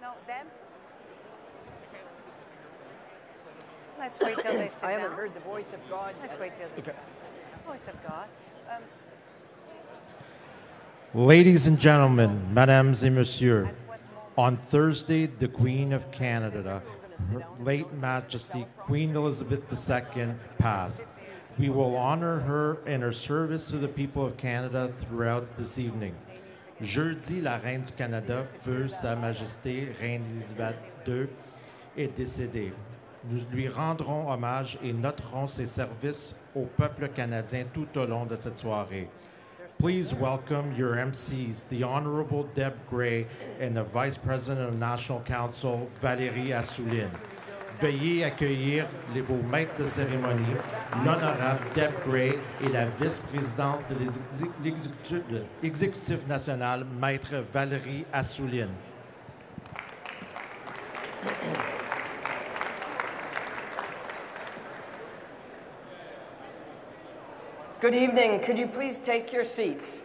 No, them? Let's wait till they sit I haven't down. heard the voice of God Let's wait till they Voice of God. Um, Ladies and gentlemen, mesdames et messieurs, on Thursday, the Queen of Canada, Her late Majesty Queen Elizabeth II, passed. We will honor her and her service to the people of Canada throughout this evening. Jeudi, la Reine du Canada, feu Sa Majesté Reine Elizabeth II, est décédée. Nous lui rendrons hommage et noterons ses services au peuple canadien tout au long de cette soirée. Please welcome your MCs, the Honorable Deb Gray and the Vice President of National Council, Valérie Assouline. Veuillez accueillir les, vos maîtres de cérémonie, l'honorable Deb Gray et la vice-présidente de l'exécutif national, Maître Valérie Assouline. Good evening. Could you please take your seats?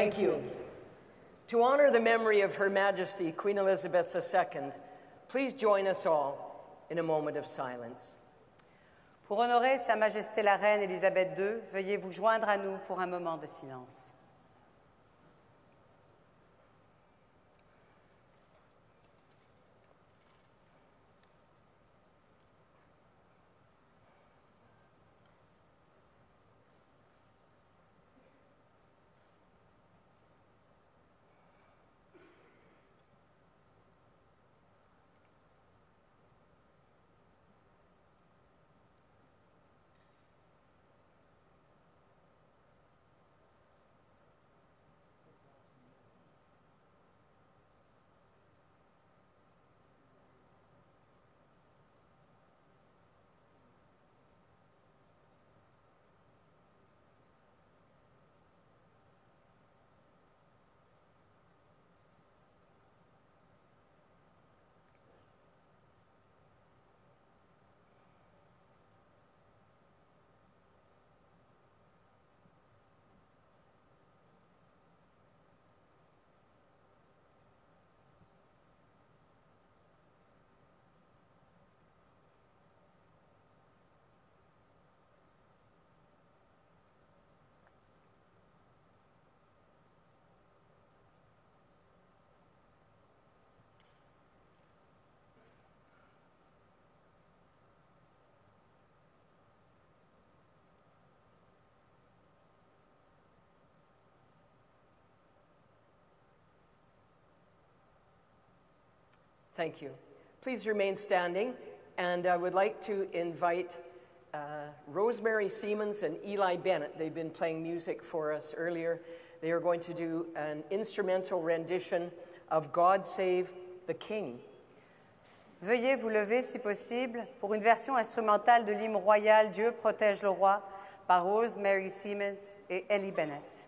Thank you. To honor the memory of Her Majesty Queen Elizabeth II, please join us all in a moment of silence. Pour honorer Sa Majesté la Reine Élisabeth II, veuillez vous joindre à nous pour un moment de silence. Thank you. Please remain standing, and I would like to invite uh, Rosemary Siemens and Eli Bennett. They've been playing music for us earlier. They are going to do an instrumental rendition of God Save the King. Veuillez vous lever si possible pour une version instrumentale de l'hymne royal Dieu protège le roi par Rosemary Siemens et Eli Bennett.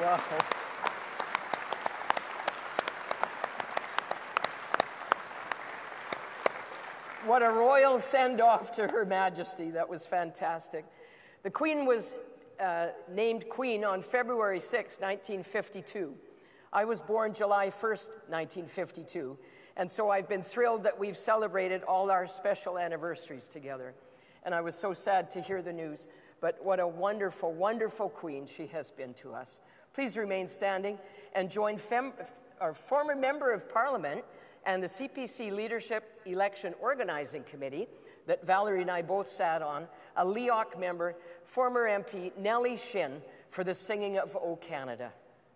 Wow. What a royal send off to Her Majesty. That was fantastic. The Queen was uh, named Queen on February 6, 1952. I was born July 1st, 1952, and so I've been thrilled that we've celebrated all our special anniversaries together. And I was so sad to hear the news, but what a wonderful, wonderful Queen she has been to us. Please remain standing and join fem- our former Member of Parliament and the CPC Leadership Election Organizing Committee that Valerie and I both sat on, a LEOC member, former MP Nelly Shin, for the singing of O Canada.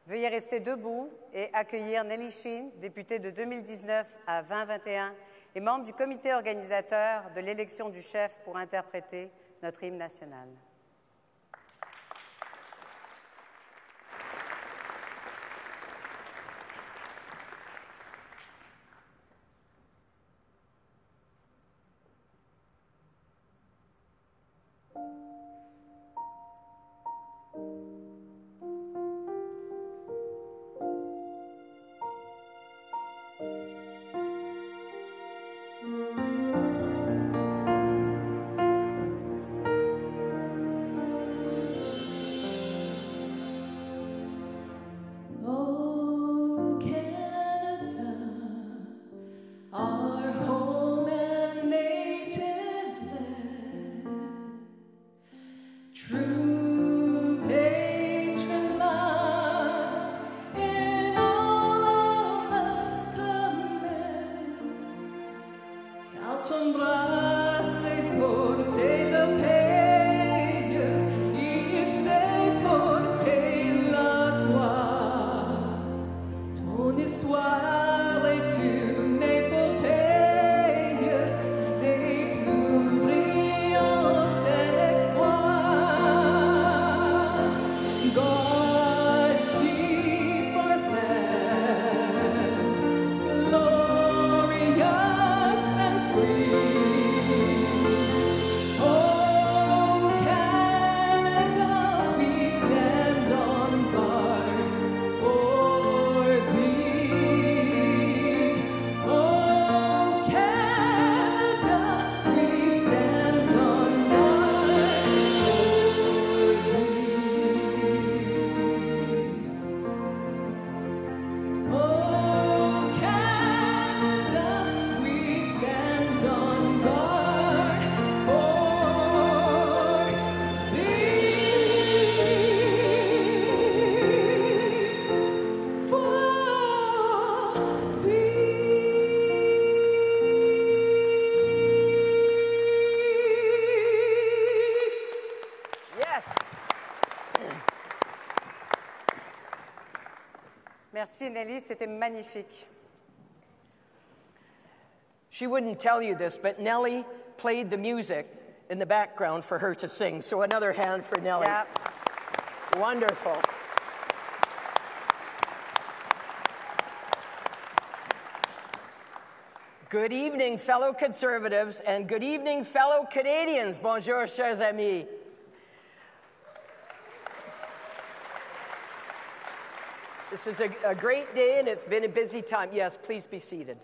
Veuillez rester debout et accueillir Nelly Shin, députée de 2019 à 2021 et membre du comité organisateur de l'élection du chef pour interpréter notre hymne national. C'était magnifique. She wouldn't tell you this, but Nelly played the music in the background for her to sing. So another hand for Nelly. Yeah. Wonderful. Good evening, fellow Conservatives, and good evening, fellow Canadians. Bonjour, chers amis. This is a, a great day and it's been a busy time. Yes, please be seated.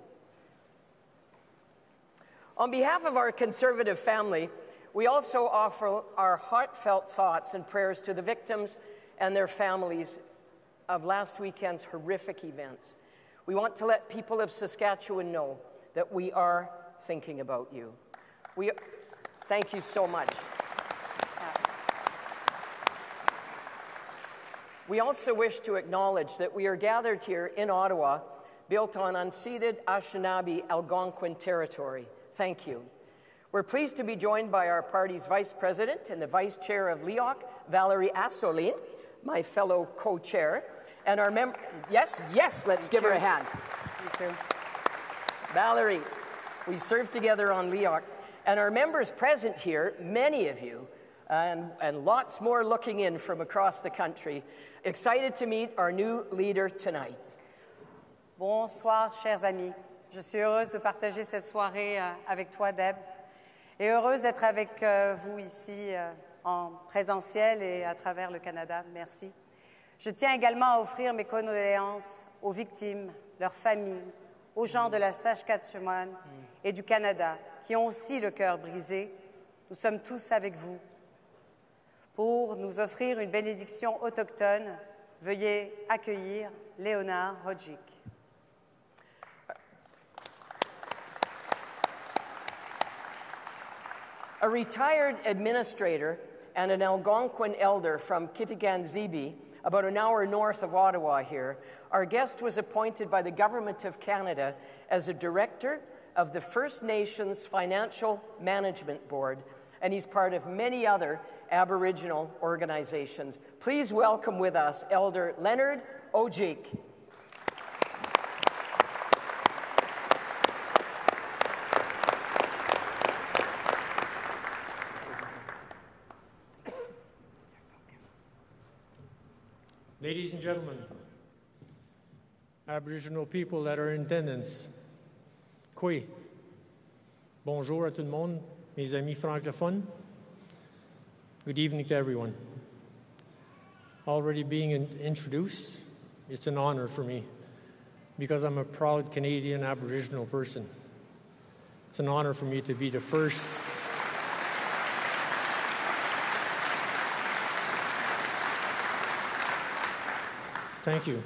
On behalf of our conservative family, we also offer our heartfelt thoughts and prayers to the victims and their families of last weekend's horrific events. We want to let people of Saskatchewan know that we are thinking about you. We, thank you so much. We also wish to acknowledge that we are gathered here in Ottawa, built on unceded Anishinaabe Algonquin territory. Thank you. We're pleased to be joined by our party's vice president and the vice chair of LEOC, Valerie Assouline, my fellow co chair, and our member. Yes, yes, let's give her a hand. Thank you. Valerie, we served together on LEOC, and our members present here, many of you, and, and lots more looking in from across the country, excited to meet our new leader tonight. Bonsoir, chers amis. Je suis heureuse de partager cette soirée euh, avec toi, Deb, et heureuse d'être avec euh, vous ici euh, en présentiel et à travers le Canada. Merci. Je tiens également à offrir mes condoléances aux victimes, leurs familles, aux gens de la Saskatchewan et du Canada qui ont aussi le cœur brisé. Nous sommes tous avec vous. Pour nous offrir une bénédiction autochtone, veuillez accueillir Léonard Odjick. A retired administrator and an Algonquin elder from Kitigan Zibi, about an hour north of Ottawa here, our guest was appointed by the Government of Canada as a director of the First Nations Financial Management Board, and he's part of many other Aboriginal organizations. Please welcome with us Elder Leonard Odjick. Ladies and gentlemen, Aboriginal people that are in attendance, Kwe, bonjour à tout le monde, mes amis francophones. Good evening to everyone. Already being in- introduced, it's an honor for me because I'm a proud Canadian Aboriginal person. It's an honor for me to be the first Thank you.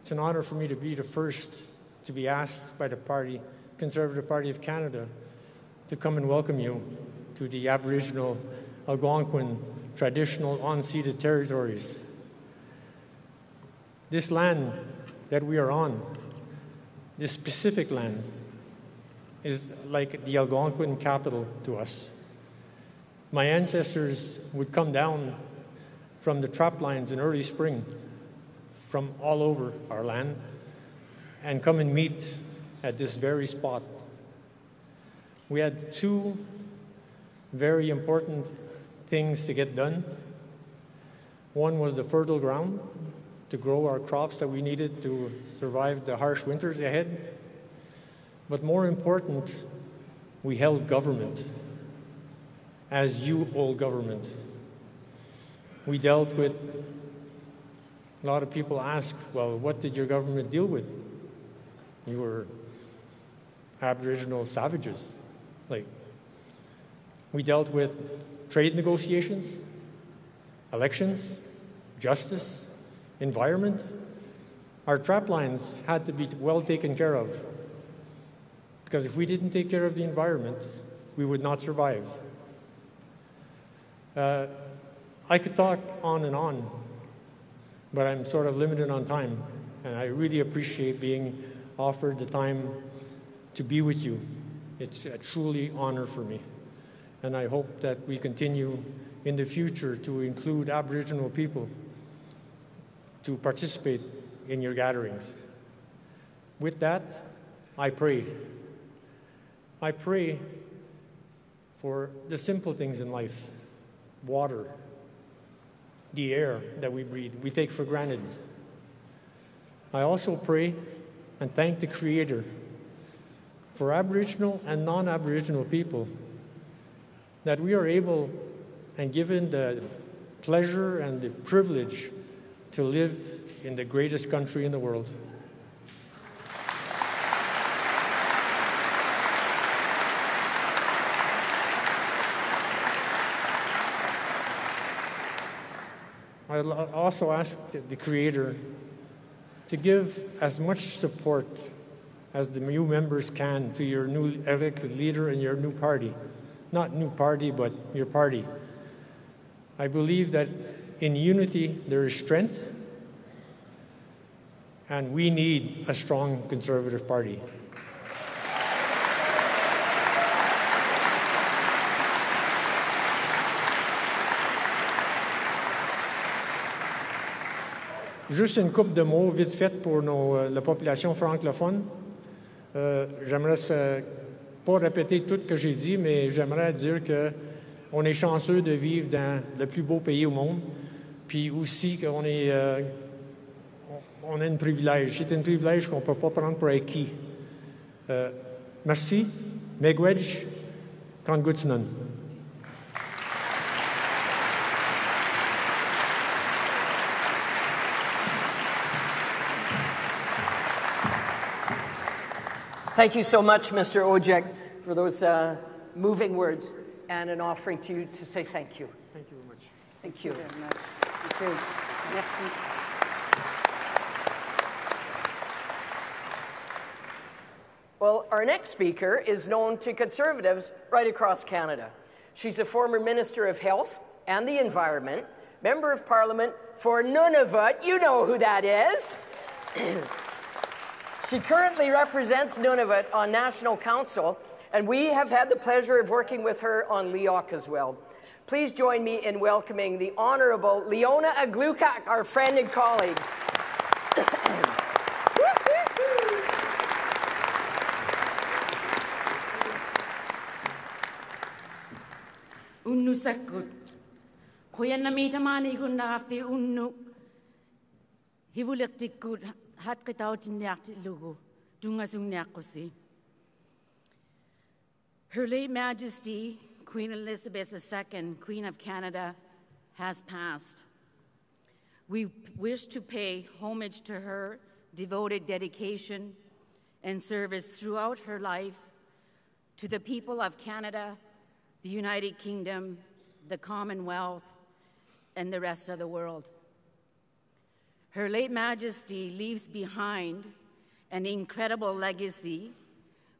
It's an honor for me to be the first to be asked by the party, Conservative Party of Canada, to come and welcome you to the Aboriginal Algonquin traditional unceded territories. This land that we are on, this specific land, is like the Algonquin capital to us. My ancestors would come down from the trap lines in early spring from all over our land and come and meet at this very spot. We had two very important things to get done. One was the fertile ground to grow our crops that we needed to survive the harsh winters ahead. But more important, we held government as you hold government. We dealt with a lot of people ask, well, what did your government deal with? You were Aboriginal savages. Like, we dealt with trade negotiations, elections, justice, environment. Our trap lines had to be well taken care of. Because if we didn't take care of the environment, we would not survive. Uh, I could talk on and on but I'm sort of limited on time. And I really appreciate being offered the time to be with you. It's a truly honor for me. And I hope that we continue in the future to include Aboriginal people to participate in your gatherings. With that, I pray. I pray for the simple things in life water, the air that we breathe, we take for granted. I also pray and thank the Creator for Aboriginal and non Aboriginal people that we are able and given the pleasure and the privilege to live in the greatest country in the world. I also ask the Creator to give as much support as the new members can to your new elected leader and your new party. Not new party, but your party. I believe that in unity there is strength, and we need a strong Conservative Party. Juste une coupe de mots vite fait pour nos, euh, la population francophone. Euh, j'aimerais pas répéter tout ce que j'ai dit, mais j'aimerais dire que on est chanceux de vivre dans le plus beau pays au monde, puis aussi qu'on est, euh, on a un privilège. C'est un privilège qu'on ne peut pas prendre pour acquis. Euh, merci. Megwedge, Kangutsunan. Thank you so much, Mr. Odjick, for those uh, moving words and an offering to you to say thank you. Thank you very much. Thank you. Very much. Thank you. Merci. Well, our next speaker is known to conservatives right across Canada. She's a former Minister of Health and the Environment, Member of Parliament for Nunavut. You know who that is. she currently represents Nunavut on National Council, and we have had the pleasure of working with her on LEOC as well. Please join me in welcoming the Honorable Leona Aglukkaq, our friend and colleague. unnu unnu hatqitautinniartillugu tungasungniaqqusi Her late Majesty Queen Elizabeth II, Queen of Canada, has passed. We wish to pay homage to her devoted dedication and service throughout her life to the people of Canada, the United Kingdom, the Commonwealth, and the rest of the world. Her late Majesty leaves behind an incredible legacy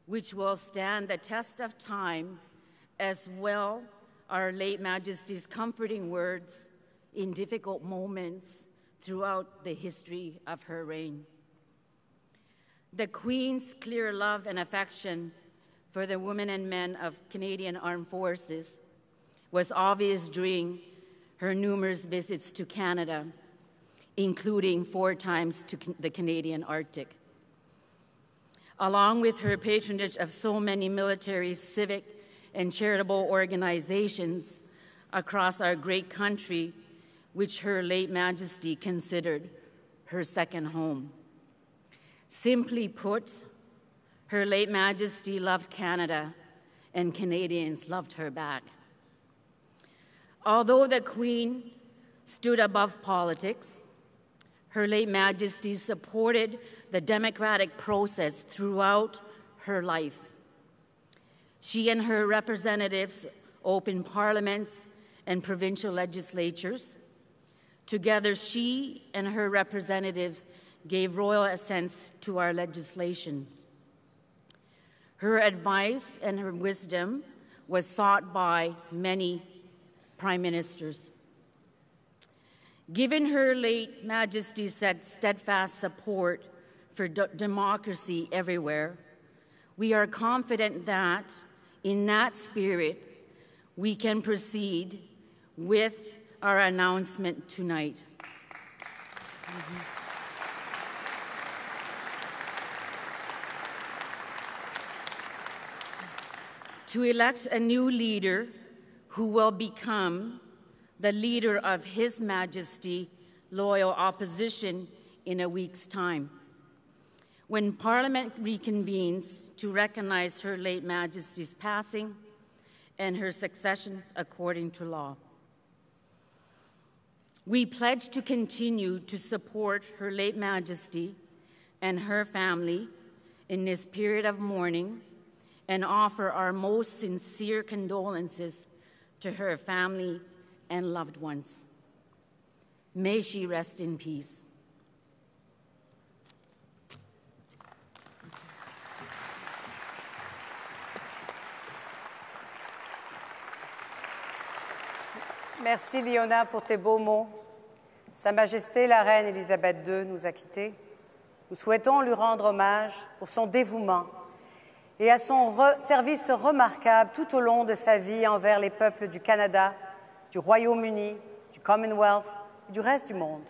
which will stand the test of time, as well our late Majesty's comforting words in difficult moments throughout the history of her reign. The Queen's clear love and affection for the women and men of Canadian Armed Forces was obvious during her numerous visits to Canada, including four times to the Canadian Arctic. Along with her patronage of so many military, civic, and charitable organizations across our great country, which Her late Majesty considered her second home. Simply put, Her late Majesty loved Canada, and Canadians loved her back. Although the Queen stood above politics, Her late Majesty supported the democratic process throughout her life. She and her representatives opened parliaments and provincial legislatures. Together, she and her representatives gave royal assents to our legislation. Her advice and her wisdom was sought by many prime ministers. Given her late Majesty's steadfast support for democracy everywhere, we are confident that in that spirit we can proceed with our announcement tonight. to elect a new leader who will become the leader of His Majesty loyal opposition in a week's time. When Parliament reconvenes to recognize Her late Majesty's passing and her succession according to law. We pledge to continue to support Her late Majesty and her family in this period of mourning and offer our most sincere condolences to her family and loved ones. May she rest in peace. Merci, Liona, pour tes beaux mots. Sa Majesté la Reine Élisabeth II nous a quittés. Nous souhaitons lui rendre hommage pour son dévouement et à son service remarquable tout au long de sa vie envers les peuples du Canada, du Royaume-Uni, du Commonwealth et du reste du monde.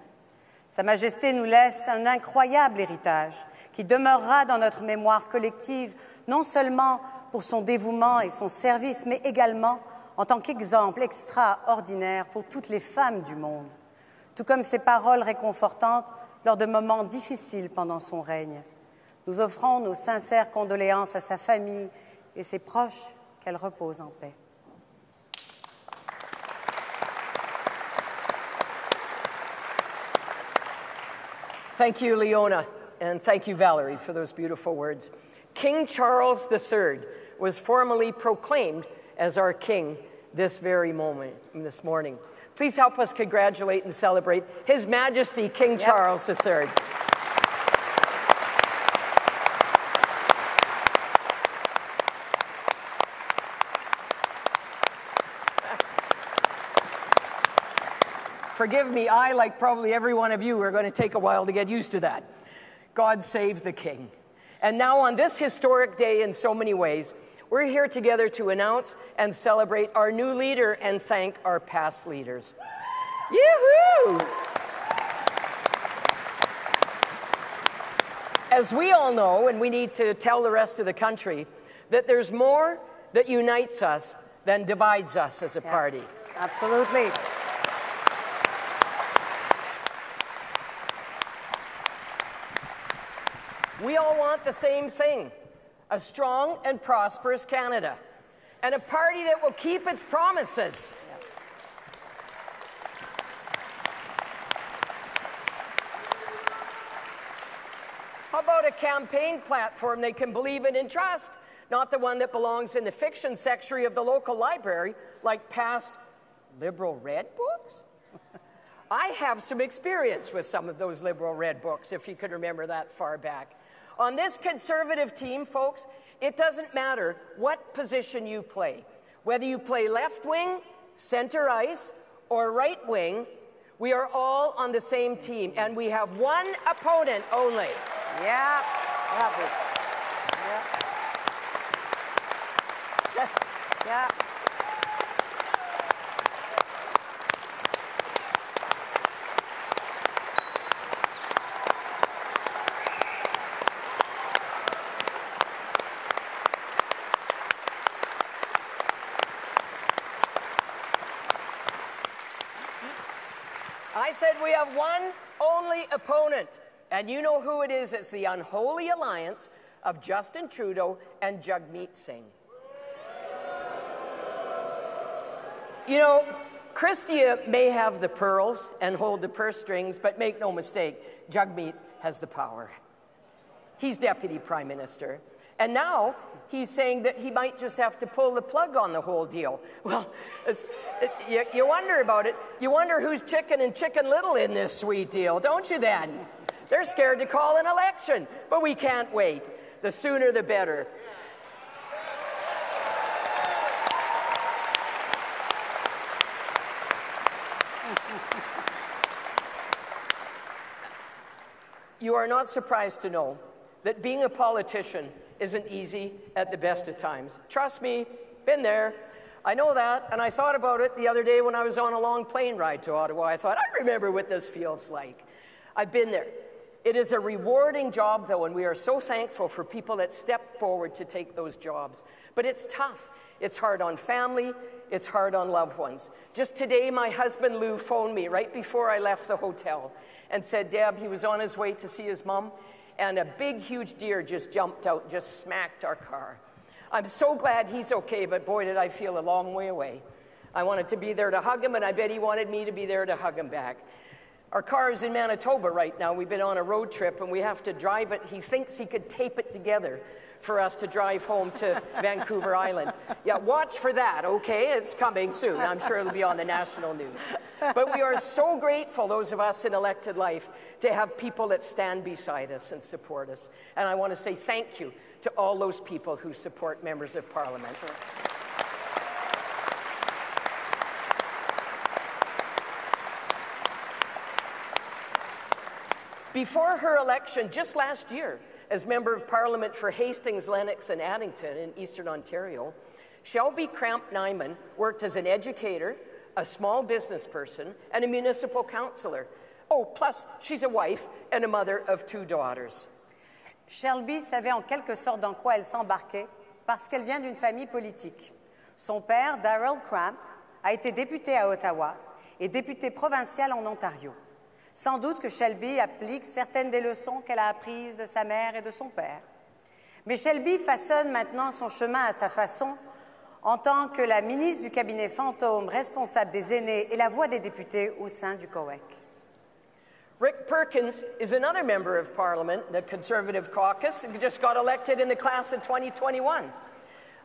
Sa Majesté nous laisse un incroyable héritage qui demeurera dans notre mémoire collective, non seulement pour son dévouement et son service, mais également en tant qu'exemple extraordinaire pour toutes les femmes du monde, tout comme ses paroles réconfortantes lors de moments difficiles pendant son règne. Nous offrons nos sincères condoléances à sa famille et ses proches, qu'elle repose en paix. Thank you, Leona, and thank you, Valerie, for those beautiful words. King Charles III was formally proclaimed as our king this very moment, this morning. Please help us congratulate and celebrate His Majesty King Charles III. Forgive me, I, like probably every one of you, are going to take a while to get used to that. God save the King. And now, on this historic day, in so many ways, we're here together to announce and celebrate our new leader and thank our past leaders. Yoo-hoo! As we all know, and we need to tell the rest of the country, that there's more that unites us than divides us as a party. Absolutely. We all want the same thing a strong and prosperous Canada, and a party that will keep its promises. How about a campaign platform they can believe in and trust, not the one that belongs in the fiction section of the local library, like past liberal red books? I have some experience with some of those liberal red books, if you can remember that far back. On this conservative team, folks, it doesn't matter what position you play. Whether you play left wing, center ice, or right wing, we are all on the same team, and we have one opponent only. Yeah. Bravo. Yeah. Yeah. Said we have one only opponent, and you know who it is. It's the unholy alliance of Justin Trudeau and Jagmeet Singh. You know, Chrystia may have the pearls and hold the purse strings, but make no mistake, Jagmeet has the power. He's deputy prime minister. And now he's saying that he might just have to pull the plug on the whole deal. Well, it, you, you wonder about it. You wonder who's chicken and chicken little in this sweet deal, don't you then? They're scared to call an election, but we can't wait. The sooner the better. You are not surprised to know that being a politician isn't easy at the best of times. Trust me, been there. I know that, and I thought about it the other day when I was on a long plane ride to Ottawa. I thought, I remember what this feels like. I've been there. It is a rewarding job, though, and we are so thankful for people that step forward to take those jobs. But it's tough. It's hard on family, it's hard on loved ones. Just today, my husband Lou phoned me right before I left the hotel and said, Deb, he was on his way to see his mom, and a big, huge deer just jumped out, just smacked our car. I'm so glad he's okay, but boy, did I feel a long way away. I wanted to be there to hug him, and I bet he wanted me to be there to hug him back. Our car is in Manitoba right now. We've been on a road trip, and we have to drive it. He thinks he could tape it together for us to drive home to Vancouver Island. Yeah, watch for that, okay? It's coming soon. I'm sure it'll be on the national news. But we are so grateful, those of us in elected life, to have people that stand beside us and support us. And I want to say thank you to all those people who support members of parliament. Before her election just last year as Member of Parliament for Hastings, Lennox, and Addington in Eastern Ontario, Shelby Kramp-Neuman worked as an educator, a small business person, and a municipal councillor. Oh, plus, she's a wife and a mother of two daughters. Shelby savait en quelque sorte dans quoi elle s'embarquait parce qu'elle vient d'une famille politique. Son père, Darrell Cramp, a été député à Ottawa et député provincial en Ontario. Sans doute que Shelby applique certaines des leçons qu'elle a apprises de sa mère et de son père. Mais Shelby façonne maintenant son chemin à sa façon en tant que la ministre du cabinet fantôme responsable des aînés et la voix des députés au sein du COEC. Rick Perkins is another member of Parliament, the Conservative caucus, and just got elected in the class of 2021.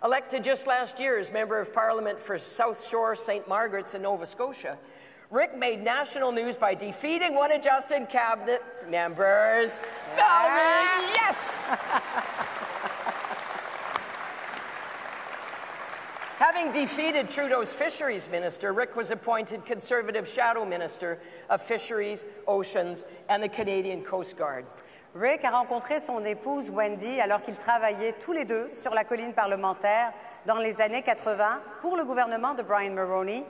Elected just last year as member of Parliament for South Shore, St. Margaret's, in Nova Scotia, Rick made national news by defeating one adjusted cabinet members. Valerie, yes! Having defeated Trudeau's fisheries minister, Rick was appointed Conservative shadow minister of Fisheries, Oceans, and the Canadian Coast Guard. Rick a rencontré son épouse Wendy alors qu'ils travaillaient tous les deux sur la colline parlementaire dans les années 80 pour le gouvernement de Brian Mulroney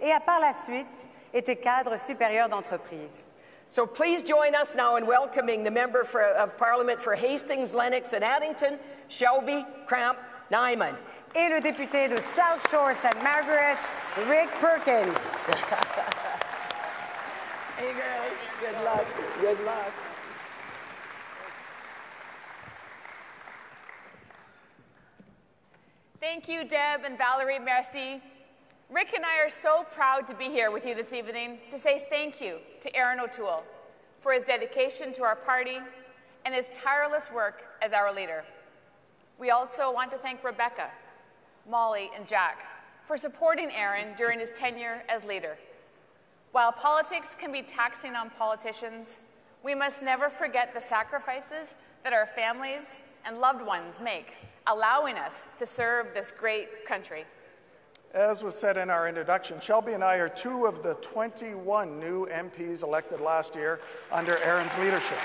et a par la suite été cadre supérieur d'entreprise. So please join us now in welcoming the member for, of Parliament for Hastings, Lennox, and Addington, Shelby Cramp Nyman. Et le député de South Shore St. Margaret, Rick Perkins. Hey, girl. Good luck. Good luck. Thank you, Deb and Valerie. Merci. Rick and I are so proud to be here with you this evening to say thank you to Erin O'Toole for his dedication to our party and his tireless work as our leader. We also want to thank Rebecca, Molly, and Jack for supporting Erin during his tenure as leader. While politics can be taxing on politicians, we must never forget the sacrifices that our families and loved ones make, allowing us to serve this great country. As was said in our introduction, Shelby and I are two of the 21 new MPs elected last year under Erin's leadership.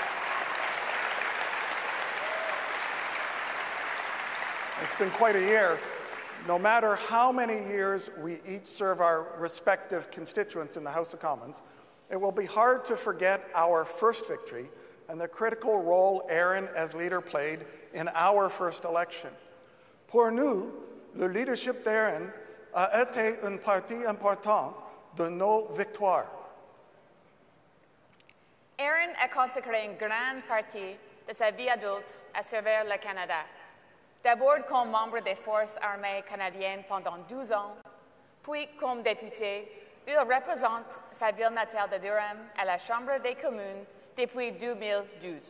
It's been quite a year. No matter how many years we each serve our respective constituents in the House of Commons, it will be hard to forget our first victory and the critical role Erin as leader played in our first election. Pour nous, le leadership d'Erin a été une partie importante de nos victoires. Erin a consacré une grande partie de sa vie adulte à servir le Canada. D'abord comme membre des forces armées canadiennes pendant 12 ans, puis comme député, il représente sa ville natale de Durham à la Chambre des communes depuis 2012.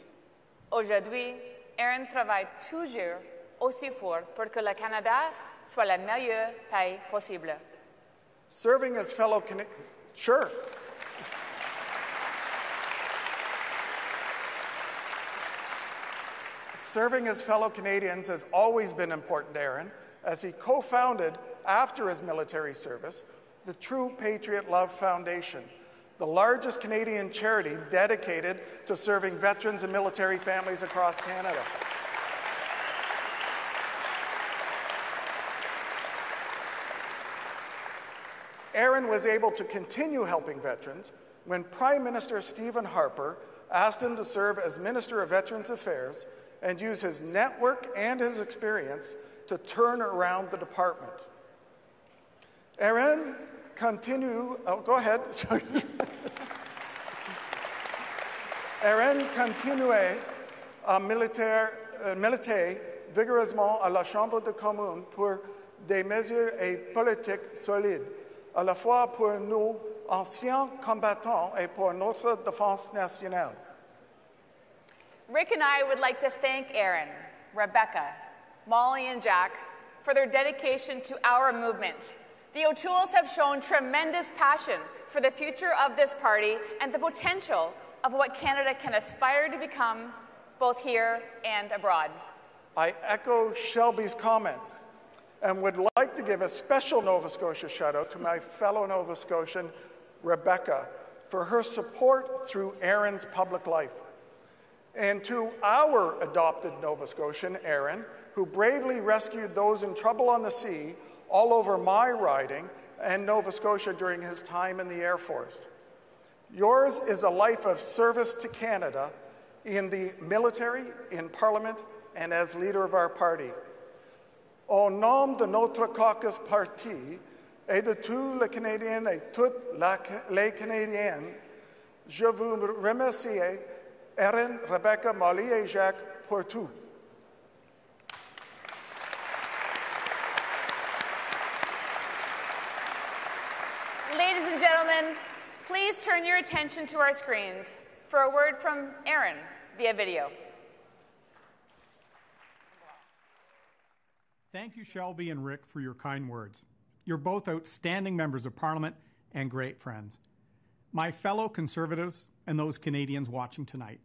Aujourd'hui, Aaron travaille toujours aussi fort pour que le Canada soit le meilleur pays possible. Serving as fellow sure. Serving as fellow Canadians has always been important to Erin, as he co founded, after his military service, the True Patriot Love Foundation, the largest Canadian charity dedicated to serving veterans and military families across Canada. Erin was able to continue helping veterans when Prime Minister Stephen Harper asked him to serve as Minister of Veterans Affairs and use his network and his experience to turn around the department. Erin, continue. Oh, go ahead. Erin continue à militaire, militer vigoureusement à la Chambre des communes pour des mesures et politiques solides, à la fois pour nos anciens combattants et pour notre défense nationale. Rick and I would like to thank Erin, Rebecca, Molly, and Jack for their dedication to our movement. The O'Tooles have shown tremendous passion for the future of this party and the potential of what Canada can aspire to become both here and abroad. I echo Shelby's comments and would like to give a special Nova Scotia shout out to my fellow Nova Scotian, Rebecca, for her support through Erin's public life. And to our adopted Nova Scotian, Erin, who bravely rescued those in trouble on the sea all over my riding and Nova Scotia during his time in the Air Force. Yours is a life of service to Canada in the military, in Parliament, and as leader of our party. Au nom de notre caucus parti et de tous les Canadiens et toutes les Canadiennes, je vous remercie, Erin, Rebecca, Molly et Jacques, pour tout. Ladies and gentlemen, please turn your attention to our screens for a word from Erin via video. Thank you, Shelby and Rick, for your kind words. You're both outstanding members of Parliament and great friends. My fellow Conservatives and those Canadians watching tonight,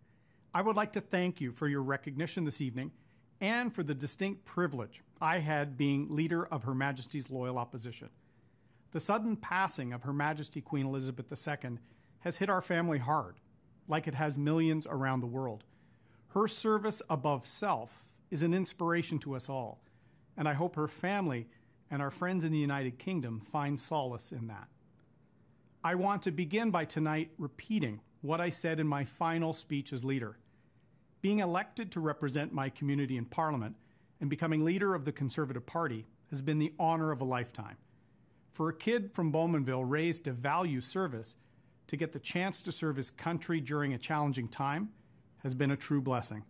I would like to thank you for your recognition this evening and for the distinct privilege I had being leader of Her Majesty's loyal opposition. The sudden passing of Her Majesty Queen Elizabeth II has hit our family hard, like it has millions around the world. Her service above self is an inspiration to us all, and I hope her family and our friends in the United Kingdom find solace in that. I want to begin by tonight repeating what I said in my final speech as leader. Being elected to represent my community in Parliament and becoming leader of the Conservative Party has been the honor of a lifetime. For a kid from Bowmanville raised to value service, to get the chance to serve his country during a challenging time has been a true blessing.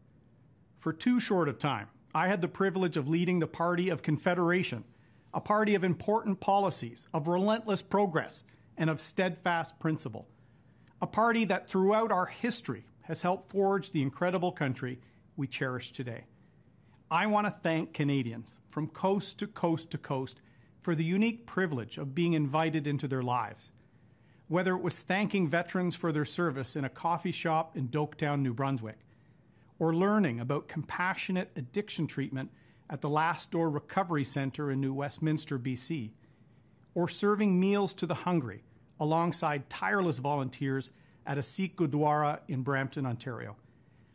For too short of time, I had the privilege of leading the Party of Confederation, a party of important policies, of relentless progress, and of steadfast principle. A party that throughout our history has helped forge the incredible country we cherish today. I want to thank Canadians from coast to coast to coast for the unique privilege of being invited into their lives. Whether it was thanking veterans for their service in a coffee shop in Doaktown, New Brunswick, or learning about compassionate addiction treatment at the Last Door Recovery Centre in New Westminster, BC, or serving meals to the hungry alongside tireless volunteers at a Sikh Gurdwara in Brampton, Ontario.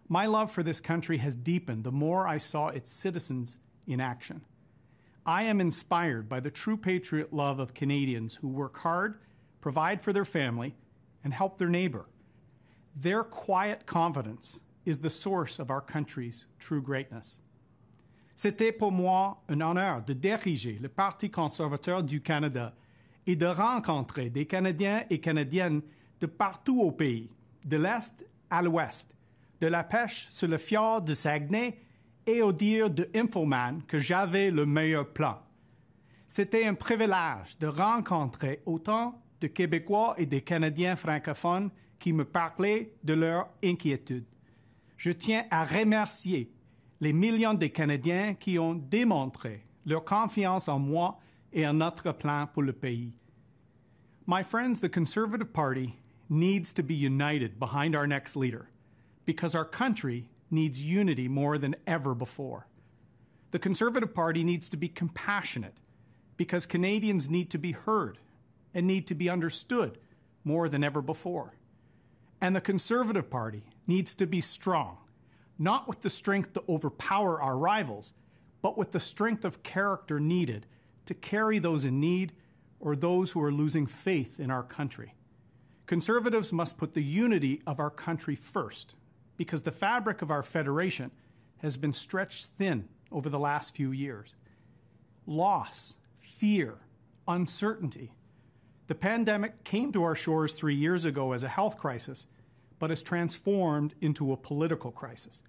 My love for this country has deepened the more I saw its citizens in action. I am inspired by the true patriot love of Canadians who work hard, provide for their family, and help their neighbor. Their quiet confidence is the source of our country's true greatness. C'était pour moi un honneur de diriger le Parti conservateur du Canada et de rencontrer des Canadiens et Canadiennes de partout au pays, de l'Est à l'Ouest, de la pêche sur le fjord de Saguenay et au dire de Infoman que j'avais le meilleur plan. C'était un privilège de rencontrer autant de Québécois et de Canadiens francophones qui me parlaient de leurs inquiétudes. Je tiens à remercier les millions de Canadiens qui ont démontré leur confiance en moi et en notre plan pour le pays. My friends, the Conservative Party needs to be united behind our next leader because our country needs unity more than ever before. The Conservative Party needs to be compassionate because Canadians need to be heard and need to be understood more than ever before. And the Conservative Party needs to be strong, not with the strength to overpower our rivals, but with the strength of character needed to carry those in need or those who are losing faith in our country. Conservatives must put the unity of our country first because the fabric of our federation has been stretched thin over the last few years. Loss, fear, uncertainty. The pandemic came to our shores three years ago as a health crisis, but has transformed into a political crisis.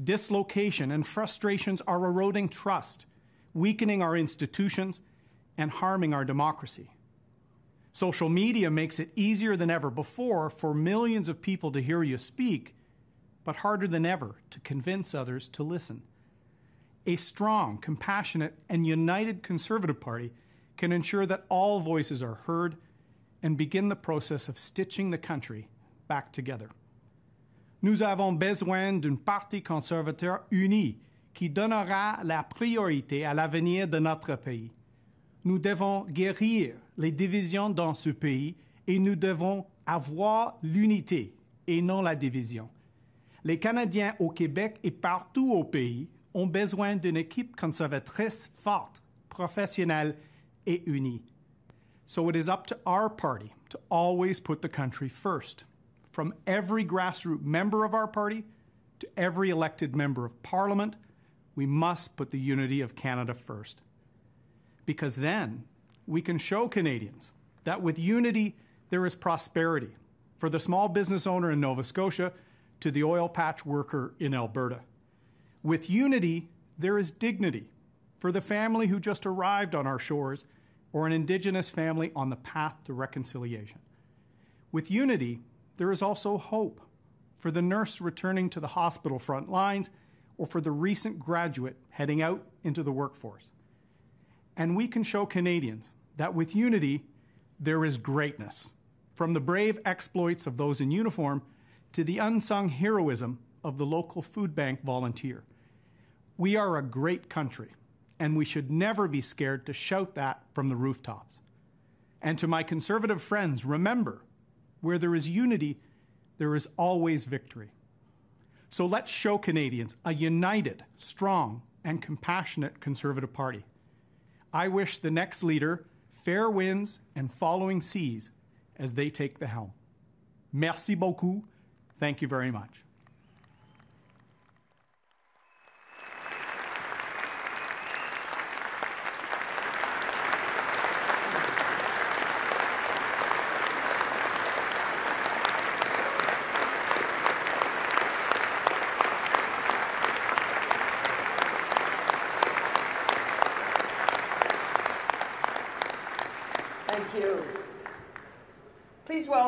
Dislocation and frustrations are eroding trust, weakening our institutions, and harming our democracy. Social media makes it easier than ever before for millions of people to hear you speak, but harder than ever to convince others to listen. A strong, compassionate, and united Conservative Party can ensure that all voices are heard and begin the process of stitching the country back together. Nous avons besoin d'un parti conservateur uni qui donnera la priorité à l'avenir de notre pays. Nous devons guérir les divisions dans ce pays et nous devons avoir l'unité et non la division. Les Canadiens au Québec et partout au pays ont besoin d'une équipe conservatrice forte, professionnelle et unie. So it is up to our party to always put the country first. From every grassroots member of our party to every elected member of parliament, we must put the unity of Canada first. Because then we can show Canadians that with unity there is prosperity for the small business owner in Nova Scotia to the oil patch worker in Alberta. With unity, there is dignity for the family who just arrived on our shores or an Indigenous family on the path to reconciliation. With unity, there is also hope for the nurse returning to the hospital front lines, or for the recent graduate heading out into the workforce. And we can show Canadians that with unity, there is greatness, from the brave exploits of those in uniform to the unsung heroism of the local food bank volunteer. We are a great country, and we should never be scared to shout that from the rooftops. And to my conservative friends, remember where there is unity, there is always victory. So let's show Canadians a united, strong, and compassionate Conservative Party. I wish the next leader fair winds and following seas as they take the helm. Merci beaucoup. Thank you very much.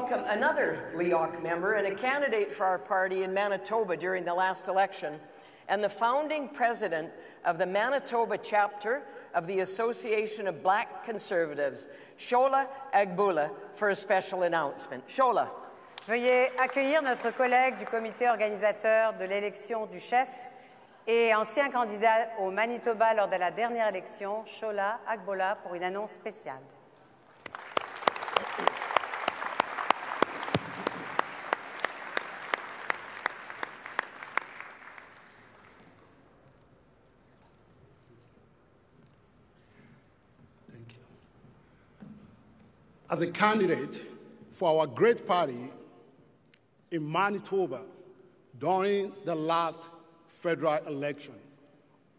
Welcome another LEOC member and a candidate for our party in Manitoba during the last election, and the founding president of the Manitoba chapter of the Association of Black Conservatives, Shola Agbula, for a special announcement. Shola. Veuillez accueillir notre collègue du comité organisateur de l'élection du chef et ancien candidat au Manitoba lors de la dernière élection, Shola Agbola, pour une annonce spéciale. As a candidate for our great party in Manitoba during the last federal election,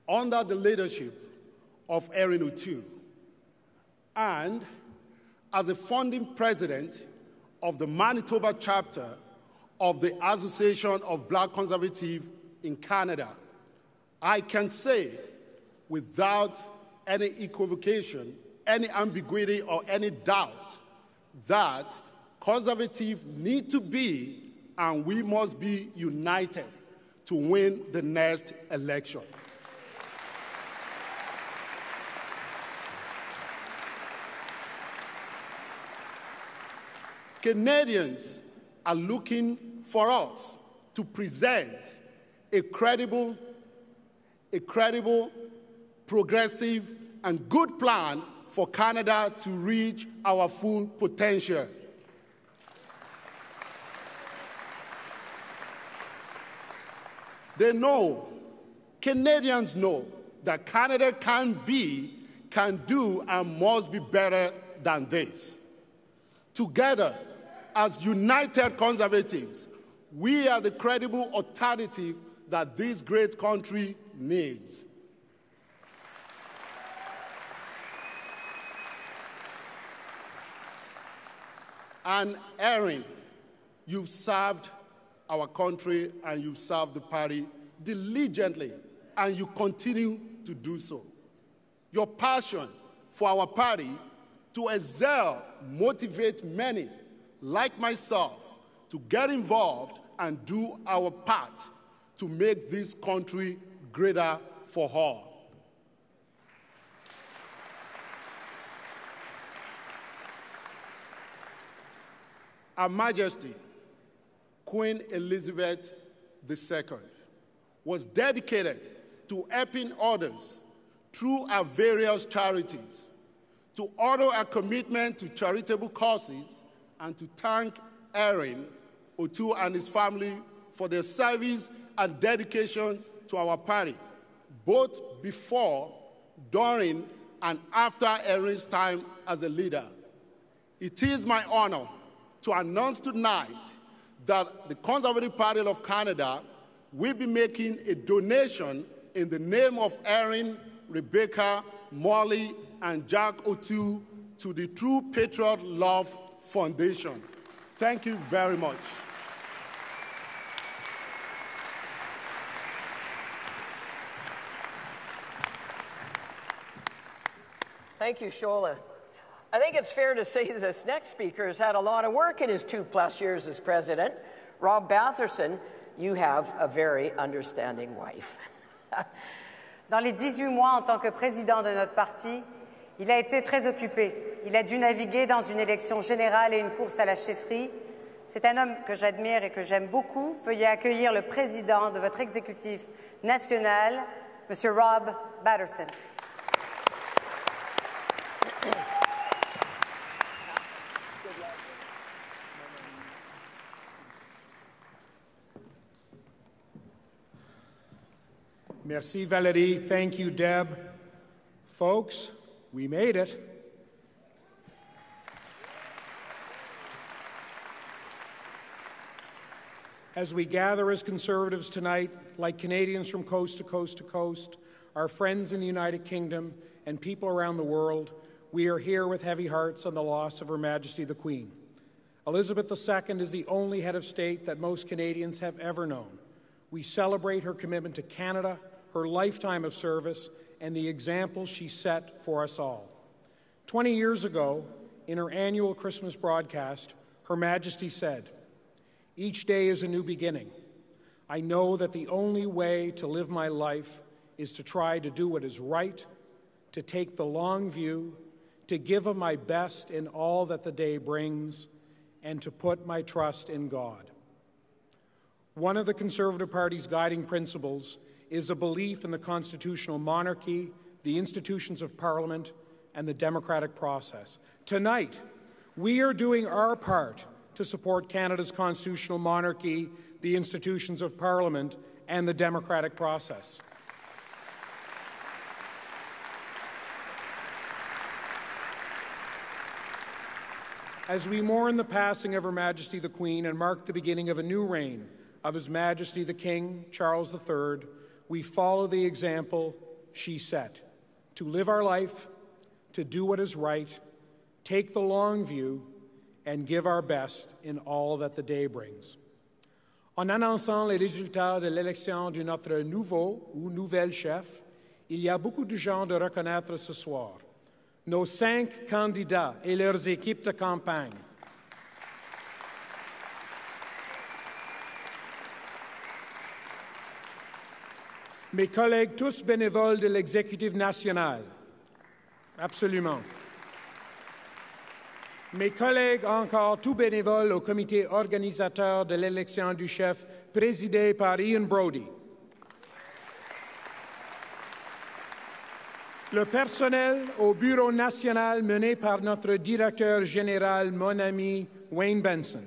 under the leadership of Erin O'Toole, and as a founding president of the Manitoba chapter of the Association of Black Conservatives in Canada, I can say without any equivocation, any ambiguity, or any doubt that conservatives need to be and we must be united to win the next election. Canadians are looking for us to present a credible, a credible, progressive, and good plan for Canada to reach our full potential. They know, Canadians know, that Canada can be, can do, and must be better than this. Together, as united conservatives, we are the credible alternative that this great country needs. And Erin, you've served our country and you've served the party diligently, and you continue to do so. Your passion for our party to excel motivate many, like myself, to get involved and do our part to make this country greater for all. Her Majesty, Queen Elizabeth II, was dedicated to helping others through our various charities, to honor our commitment to charitable causes, and to thank Erin O'Toole and his family for their service and dedication to our party, both before, during, and after Erin's time as a leader. It is my honor to announce tonight that the Conservative Party of Canada will be making a donation in the name of Erin, Rebecca, Molly, and Jack O'Toole to the True Patriot Love Foundation. Thank you very much. Thank you, Shola. I think it's fair to say this next speaker has had a lot of work in his two plus years as president, Rob Batherson, you have a very understanding wife. Dans les 18 mois en tant que président de notre parti, il a été très occupé. Il a dû naviguer dans une élection générale et une course à la chefferie. C'est un homme que j'admire et que j'aime beaucoup. Veuillez accueillir le président de votre exécutif national, M. Rob Batterson. Merci, Valérie. Thank you, Deb. Folks, we made it. As we gather as conservatives tonight, like Canadians from coast to coast to coast, our friends in the United Kingdom, and people around the world, we are here with heavy hearts on the loss of Her Majesty the Queen. Elizabeth II is the only head of state that most Canadians have ever known. We celebrate her commitment to Canada, her lifetime of service, and the example she set for us all. 20 years ago, in her annual Christmas broadcast, Her Majesty said, Each day is a new beginning. I know that the only way to live my life is to try to do what is right, to take the long view, to give of my best in all that the day brings, and to put my trust in God. One of the Conservative Party's guiding principles is a belief in the constitutional monarchy, the institutions of Parliament, and the democratic process. Tonight, we are doing our part to support Canada's constitutional monarchy, the institutions of Parliament, and the democratic process. As we mourn the passing of Her Majesty the Queen and mark the beginning of a new reign of His Majesty the King, Charles III, we follow the example she set to live our life, to do what is right, take the long view, and give our best in all that the day brings. En annonçant les résultats de l'élection de notre nouveau ou nouvelle chef, il y a beaucoup de gens de reconnaître ce soir. Nos cinq candidats et leurs équipes de campagne. Mes collègues tous bénévoles de l'exécutif national. Absolument. Mes collègues encore tout bénévoles au comité organisateur de l'élection du chef présidé par Ian Brody. Le personnel au bureau national mené par notre directeur général, mon ami Wayne Benson.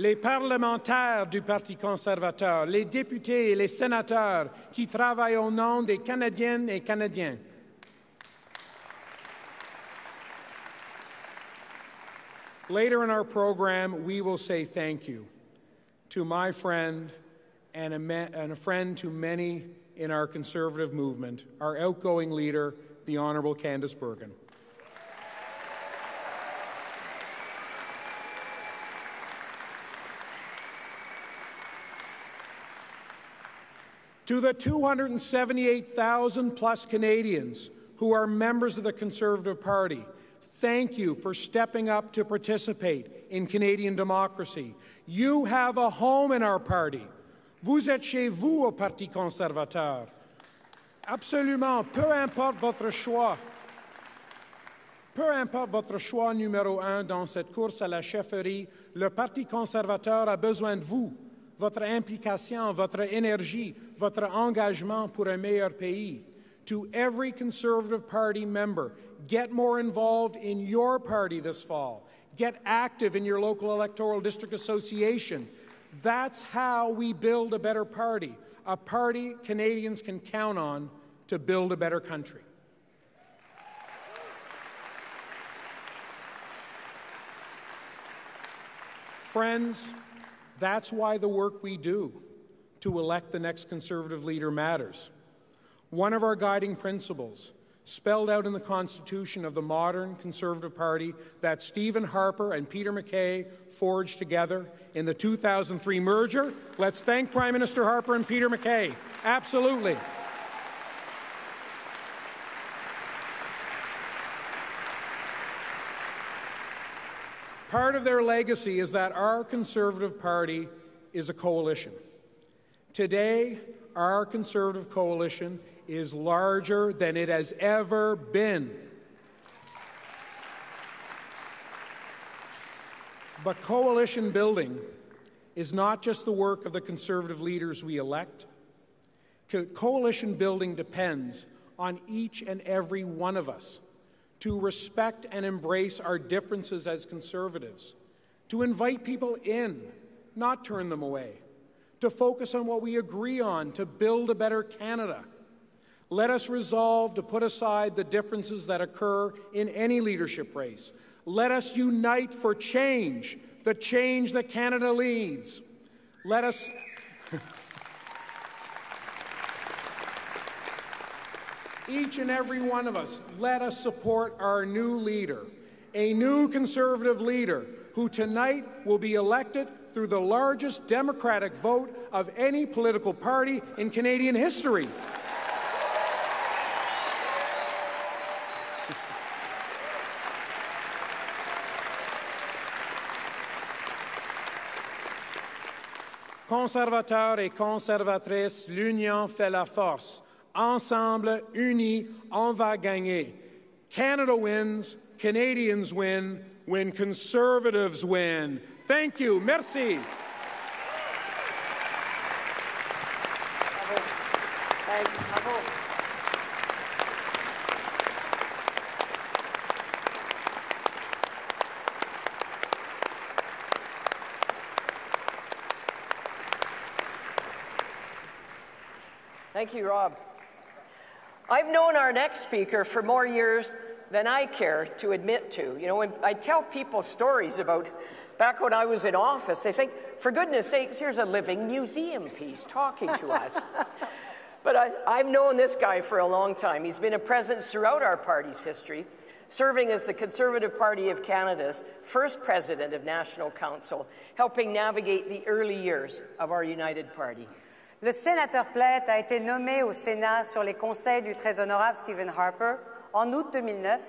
Les parlementaires du Parti conservateur, les députés et les sénateurs qui travaillent au nom des Canadiennes et Canadiens. Later in our program, we will say thank you to my friend and a, and a friend to many in our conservative movement, our outgoing leader, the Honourable Candice Bergen. To the 278,000 plus Canadians who are members of the Conservative Party, thank you for stepping up to participate in Canadian democracy. You have a home in our party. Vous êtes chez vous au Parti conservateur. Absolument, peu importe votre choix. Peu importe votre choix numéro un dans cette course à la chefferie, le Parti conservateur a besoin de vous votre implication, votre énergie, votre engagement pour un meilleur pays. To every Conservative Party member, get more involved in your party this fall. Get active in your local electoral district association. That's how we build a better party, a party Canadians can count on to build a better country. Friends, that's why the work we do to elect the next conservative leader matters. One of our guiding principles, spelled out in the Constitution of the modern Conservative Party, that Stephen Harper and Peter MacKay forged together in the 2003 merger. Let's thank Prime Minister Harper and Peter MacKay. Absolutely. Part of their legacy is that our Conservative Party is a coalition. Today, our Conservative coalition is larger than it has ever been. But coalition building is not just the work of the Conservative leaders we elect. Co- coalition building depends on each and every one of us to respect and embrace our differences as Conservatives, to invite people in, not turn them away, to focus on what we agree on, to build a better Canada. Let us resolve to put aside the differences that occur in any leadership race. Let us unite for change, the change that Canada leads. Let us. Each and every one of us, let us support our new leader, a new conservative leader who tonight will be elected through the largest Democratic vote of any political party in Canadian history. Conservateurs et conservatrices, l'union fait la force. Ensemble, unis, on va gagner. Canada wins, Canadians win, when conservatives win. Thank you. Merci. Thanks. Thank you, Rob. I've known our next speaker for more years than I care to admit to. You know, when I tell people stories about back when I was in office, they think, for goodness sakes, here's a living museum piece talking to us. but I, I've known this guy for a long time. He's been a presence throughout our party's history, serving as the Conservative Party of Canada's first president of National Council, helping navigate the early years of our United Party. Le sénateur Platt a été nommé au Sénat sur les conseils du très honorable Stephen Harper en août 2009.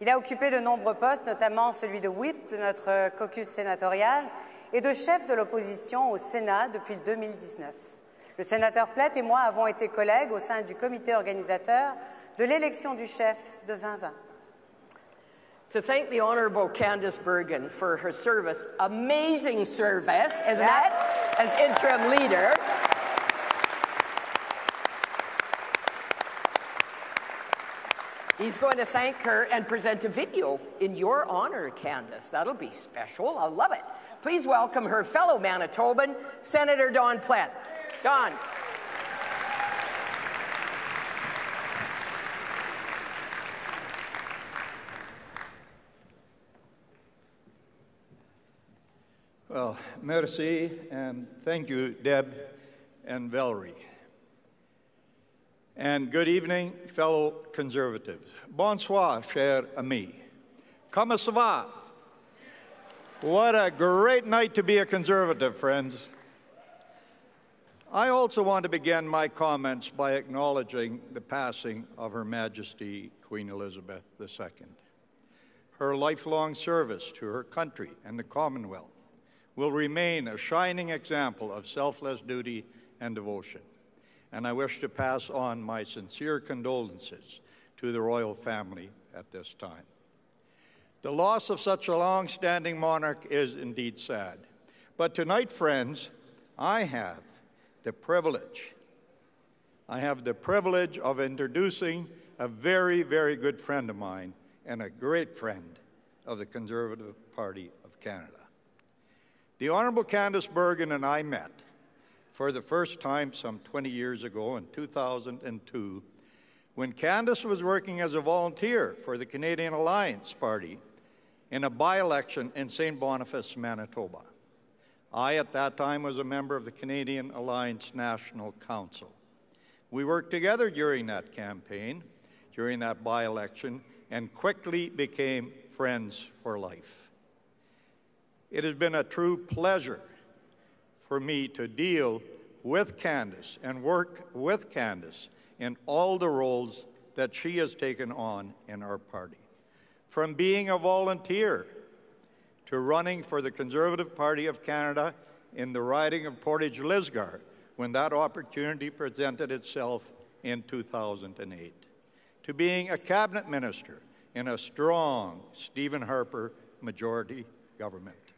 Il a occupé de nombreux postes, notamment celui de whip de notre caucus sénatorial et de chef de l'opposition au Sénat depuis 2019. Le sénateur Platt et moi avons été collègues au sein du comité organisateur de l'élection du chef de 2020. To thank the Honorable Candice Bergen for her service, amazing service, isn't it? As interim leader. He's going to thank her and present a video in your honor, Candice. That'll be special. I'll love it. Please welcome her fellow Manitoban, Senator Don Plett. Don. Well, merci, and thank you, Deb and Valerie. And good evening, fellow conservatives. Bonsoir, cher ami. Comment ça va? What a great night to be a conservative, friends. I also want to begin my comments by acknowledging the passing of Her Majesty Queen Elizabeth II. Her lifelong service to her country and the Commonwealth will remain a shining example of selfless duty and devotion. And I wish to pass on my sincere condolences to the royal family at this time. The loss of such a long standing monarch is indeed sad. But tonight, friends, I have the privilege. I have the privilege of introducing a very, very good friend of mine and a great friend of the Conservative Party of Canada. The Honorable Candice Bergen and I met for the first time some 20 years ago in 2002 when Candice was working as a volunteer for the Canadian Alliance Party in a by election in St. Boniface, Manitoba. I, at that time, was a member of the Canadian Alliance National Council. We worked together during that campaign, during that by election, and quickly became friends for life. It has been a true pleasure for me to deal with Candice and work with Candice in all the roles that she has taken on in our party. From being a volunteer to running for the Conservative Party of Canada in the riding of Portage Lisgar when that opportunity presented itself in 2008, to being a cabinet minister in a strong Stephen Harper majority government.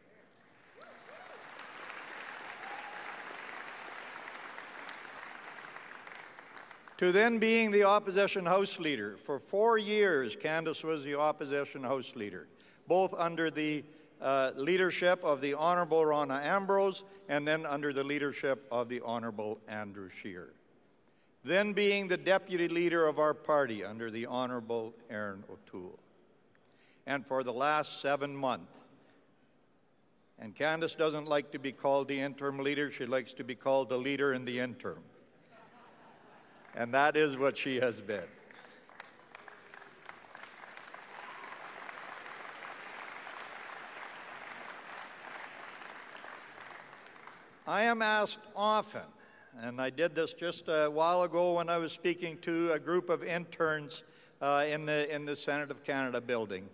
To then being the opposition House Leader. For four years, Candice was the opposition House Leader, both under the uh, leadership of the Honorable Rona Ambrose and then under the leadership of the Honorable Andrew Scheer. Then being the Deputy Leader of our party under the Honorable Erin O'Toole. And for the last seven months, and Candice doesn't like to be called the interim leader, she likes to be called the leader in the interim. And that is what she has been. I am asked often, and I did this just a while ago when I was speaking to a group of interns uh, in, the, in the Senate of Canada building.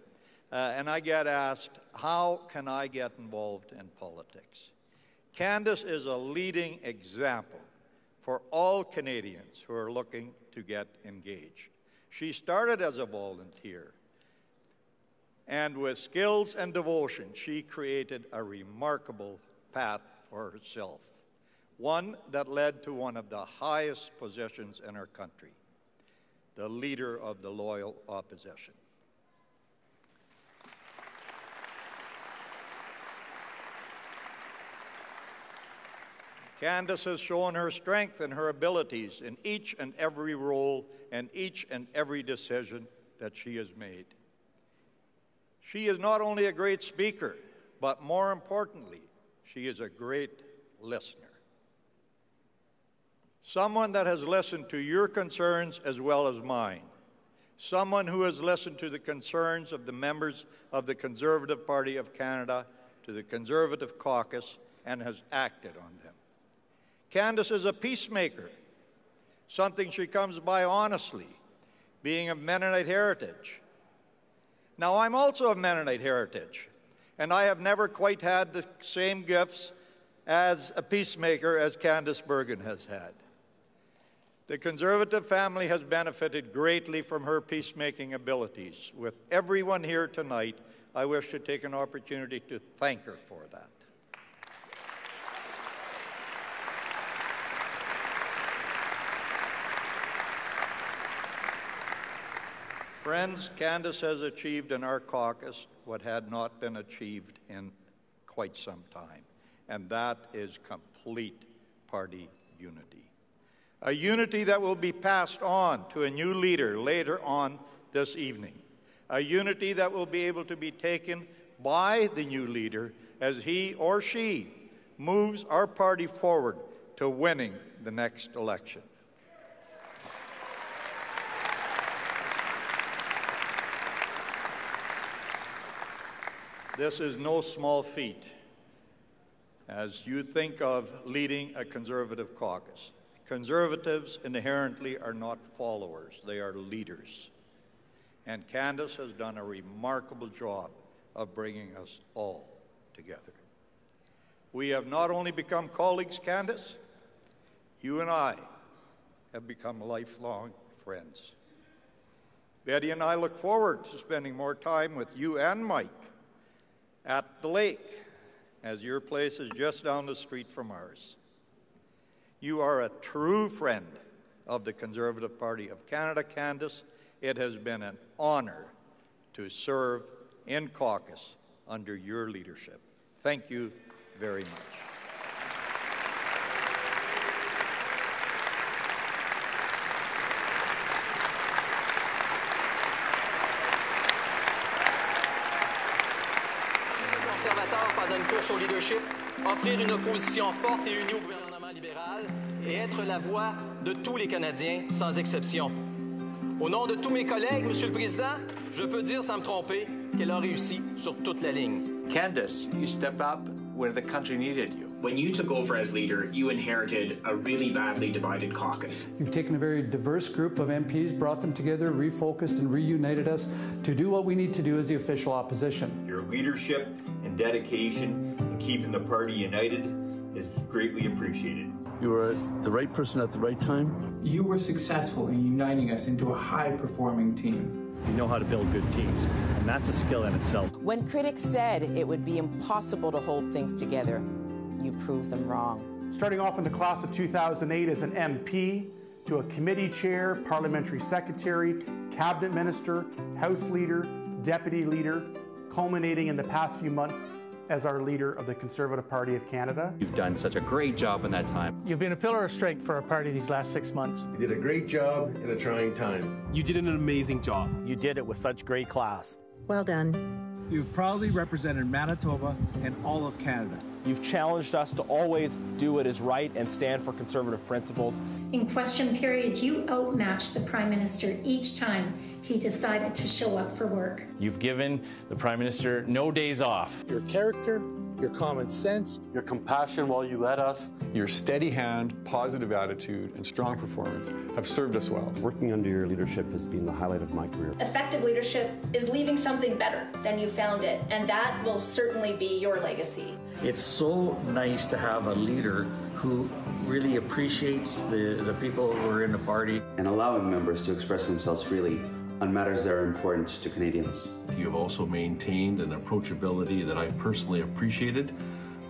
Uh, and I get asked, how can I get involved in politics? Candice is a leading example for all Canadians who are looking to get engaged. She started as a volunteer, and with skills and devotion, she created a remarkable path for herself, one that led to one of the highest positions in our country, the leader of the loyal opposition. Candice has shown her strength and her abilities in each and every role and each and every decision that she has made. She is not only a great speaker, but more importantly, she is a great listener. Someone that has listened to your concerns as well as mine. Someone who has listened to the concerns of the members of the Conservative Party of Canada, to the Conservative caucus, and has acted on them. Candice is a peacemaker, something she comes by honestly, being of Mennonite heritage. Now, I'm also of Mennonite heritage, and I have never quite had the same gifts as a peacemaker as Candice Bergen has had. The conservative family has benefited greatly from her peacemaking abilities. With everyone here tonight, I wish to take an opportunity to thank her for that. Friends, Candice has achieved in our caucus what had not been achieved in quite some time, and that is complete party unity. A unity that will be passed on to a new leader later on this evening. A unity that will be able to be taken by the new leader as he or she moves our party forward to winning the next election. This is no small feat as you think of leading a conservative caucus. Conservatives inherently are not followers, they are leaders. And Candice has done a remarkable job of bringing us all together. We have not only become colleagues, Candice, you and I have become lifelong friends. Betty and I look forward to spending more time with you and Mike at the lake, as your place is just down the street from ours. You are a true friend of the Conservative Party of Canada, Candice. It has been an honor to serve in caucus under your leadership. Thank you very much. Au leadership, offrir une opposition forte et unie au gouvernement libéral et être la voix de tous les Canadiens, sans exception. Au nom de tous mes collègues, Monsieur le Président, je peux dire sans me tromper qu'elle a réussi sur toute la ligne. Candace, you stepped up when the country needed you. When you took over as leader, you inherited a really badly divided caucus. You've taken a very diverse group of MPs, brought them together, refocused, and reunited us to do what we need to do as the official opposition. Your leadership and dedication keeping the party united is greatly appreciated. You were the right person at the right time. You were successful in uniting us into a high performing team. You know how to build good teams, and that's a skill in itself. When critics said it would be impossible to hold things together, you proved them wrong. Starting off in the class of 2008 as an MP, to a committee chair, parliamentary secretary, cabinet minister, House leader, deputy leader, culminating in the past few months as our leader of the Conservative Party of Canada. You've done such a great job in that time. You've been a pillar of strength for our party these last six months. You did a great job in a trying time. You did an amazing job. You did it with such great class. Well done. You've proudly represented Manitoba and all of Canada. You've challenged us to always do what is right and stand for conservative principles. In question period, you outmatched the Prime Minister each time he decided to show up for work. You've given the Prime Minister no days off. Your character, your common sense, your compassion while you led us, your steady hand, positive attitude, and strong performance have served us well. Working under your leadership has been the highlight of my career. Effective leadership is leaving something better than you found it, and that will certainly be your legacy. It's so nice to have a leader who really appreciates the, the people who are in the party. And allowing members to express themselves freely on matters that are important to Canadians. You have also maintained an approachability that I've personally appreciated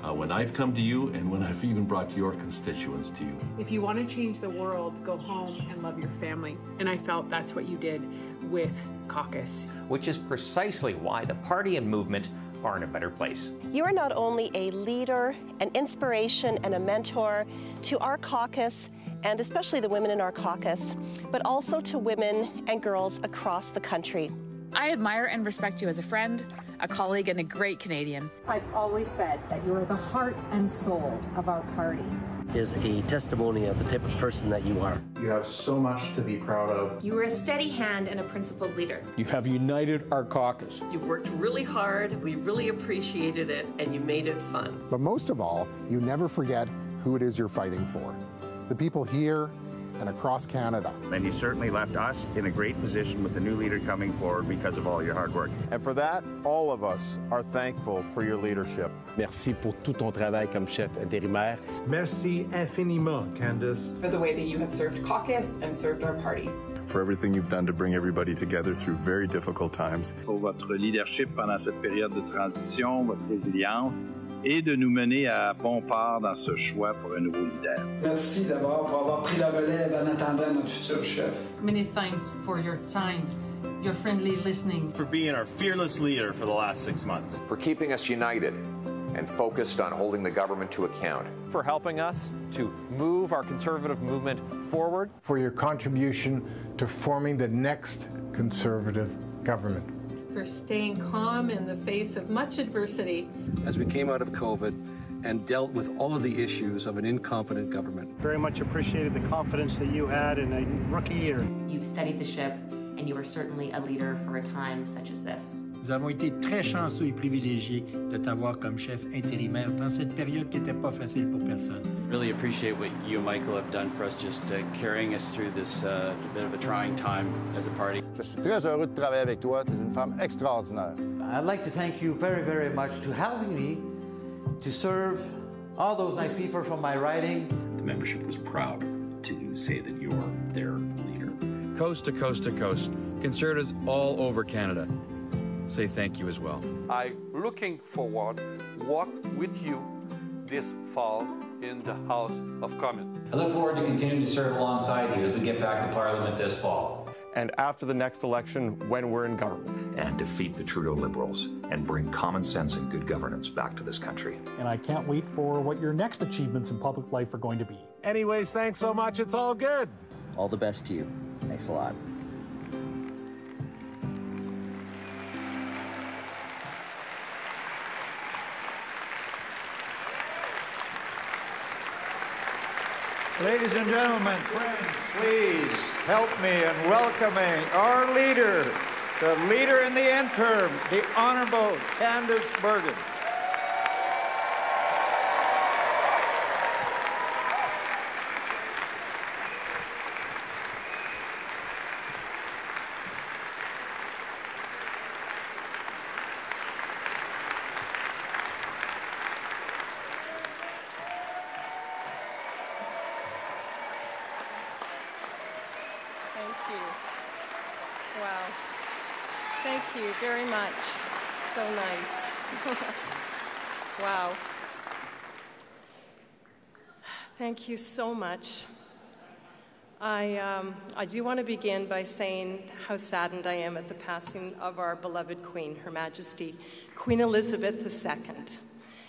uh, when I've come to you and when I've even brought your constituents to you. If you want to change the world, go home and love your family. And I felt that's what you did with caucus. Which is precisely why the party and movement are in a better place. You are not only a leader, an inspiration, and a mentor to our caucus and especially the women in our caucus, but also to women and girls across the country. I admire and respect you as a friend, a colleague, and a great Canadian. I've always said that you are the heart and soul of our party. Is a testimony of the type of person that you are. You have so much to be proud of. You were a steady hand and a principled leader. You have united our caucus. You've worked really hard, we really appreciated it, and you made it fun. But most of all, you never forget who it is you're fighting for the people here and across Canada. And you certainly left us in a great position with the new leader coming forward because of all your hard work. And for that, all of us are thankful for your leadership. Merci pour tout ton travail comme chef intérimaire. Merci infiniment, Candice. For the way that you have served caucus and served our party. For everything you've done to bring everybody together through very difficult times. Pour votre leadership pendant cette période de transition, votre résilience et de nous mener à bon port dans ce choix pour un nouveau leader. Merci d'abord pour avoir pris la relève en attendant notre futur chef. Many thanks for your time, your friendly listening. For being our fearless leader for the last six months. For keeping us united and focused on holding the government to account. For helping us to move our conservative movement forward. For your contribution to forming the next conservative government for staying calm in the face of much adversity. As we came out of COVID and dealt with all of the issues of an incompetent government. Very much appreciated the confidence that you had in a rookie year. You've studied the ship, and you are certainly a leader for a time such as this. Nous avons été très chanceux et privilégiés de t'avoir comme chef intérimaire dans cette période qui n'était pas facile pour personne. Really appreciate what you and Michael have done for us, just uh, carrying us through this uh, bit of a trying time as a party. Je suis très heureux de travailler avec toi. Tu es une femme extraordinaire. I'd like to thank you very, very much to helping me to serve all those nice people from my riding. The membership was proud to say that you're their leader. Coast to coast to coast, conservatives all over Canada say thank you as well. I'm looking forward work with you this fall in the House of Commons. I look forward to continuing to serve alongside you as we get back to Parliament this fall. And after the next election, when we're in government. And defeat the Trudeau Liberals and bring common sense and good governance back to this country. And I can't wait for what your next achievements in public life are going to be. Anyways, thanks so much. It's all good. All the best to you. Thanks a lot. Ladies and gentlemen, friends, please help me in welcoming our leader, the leader in the interim, the Honorable Candice Bergen. you very much. So nice. wow. Thank you so much. I, um, I do want to begin by saying how saddened I am at the passing of our beloved Queen, Her Majesty, Queen Elizabeth II.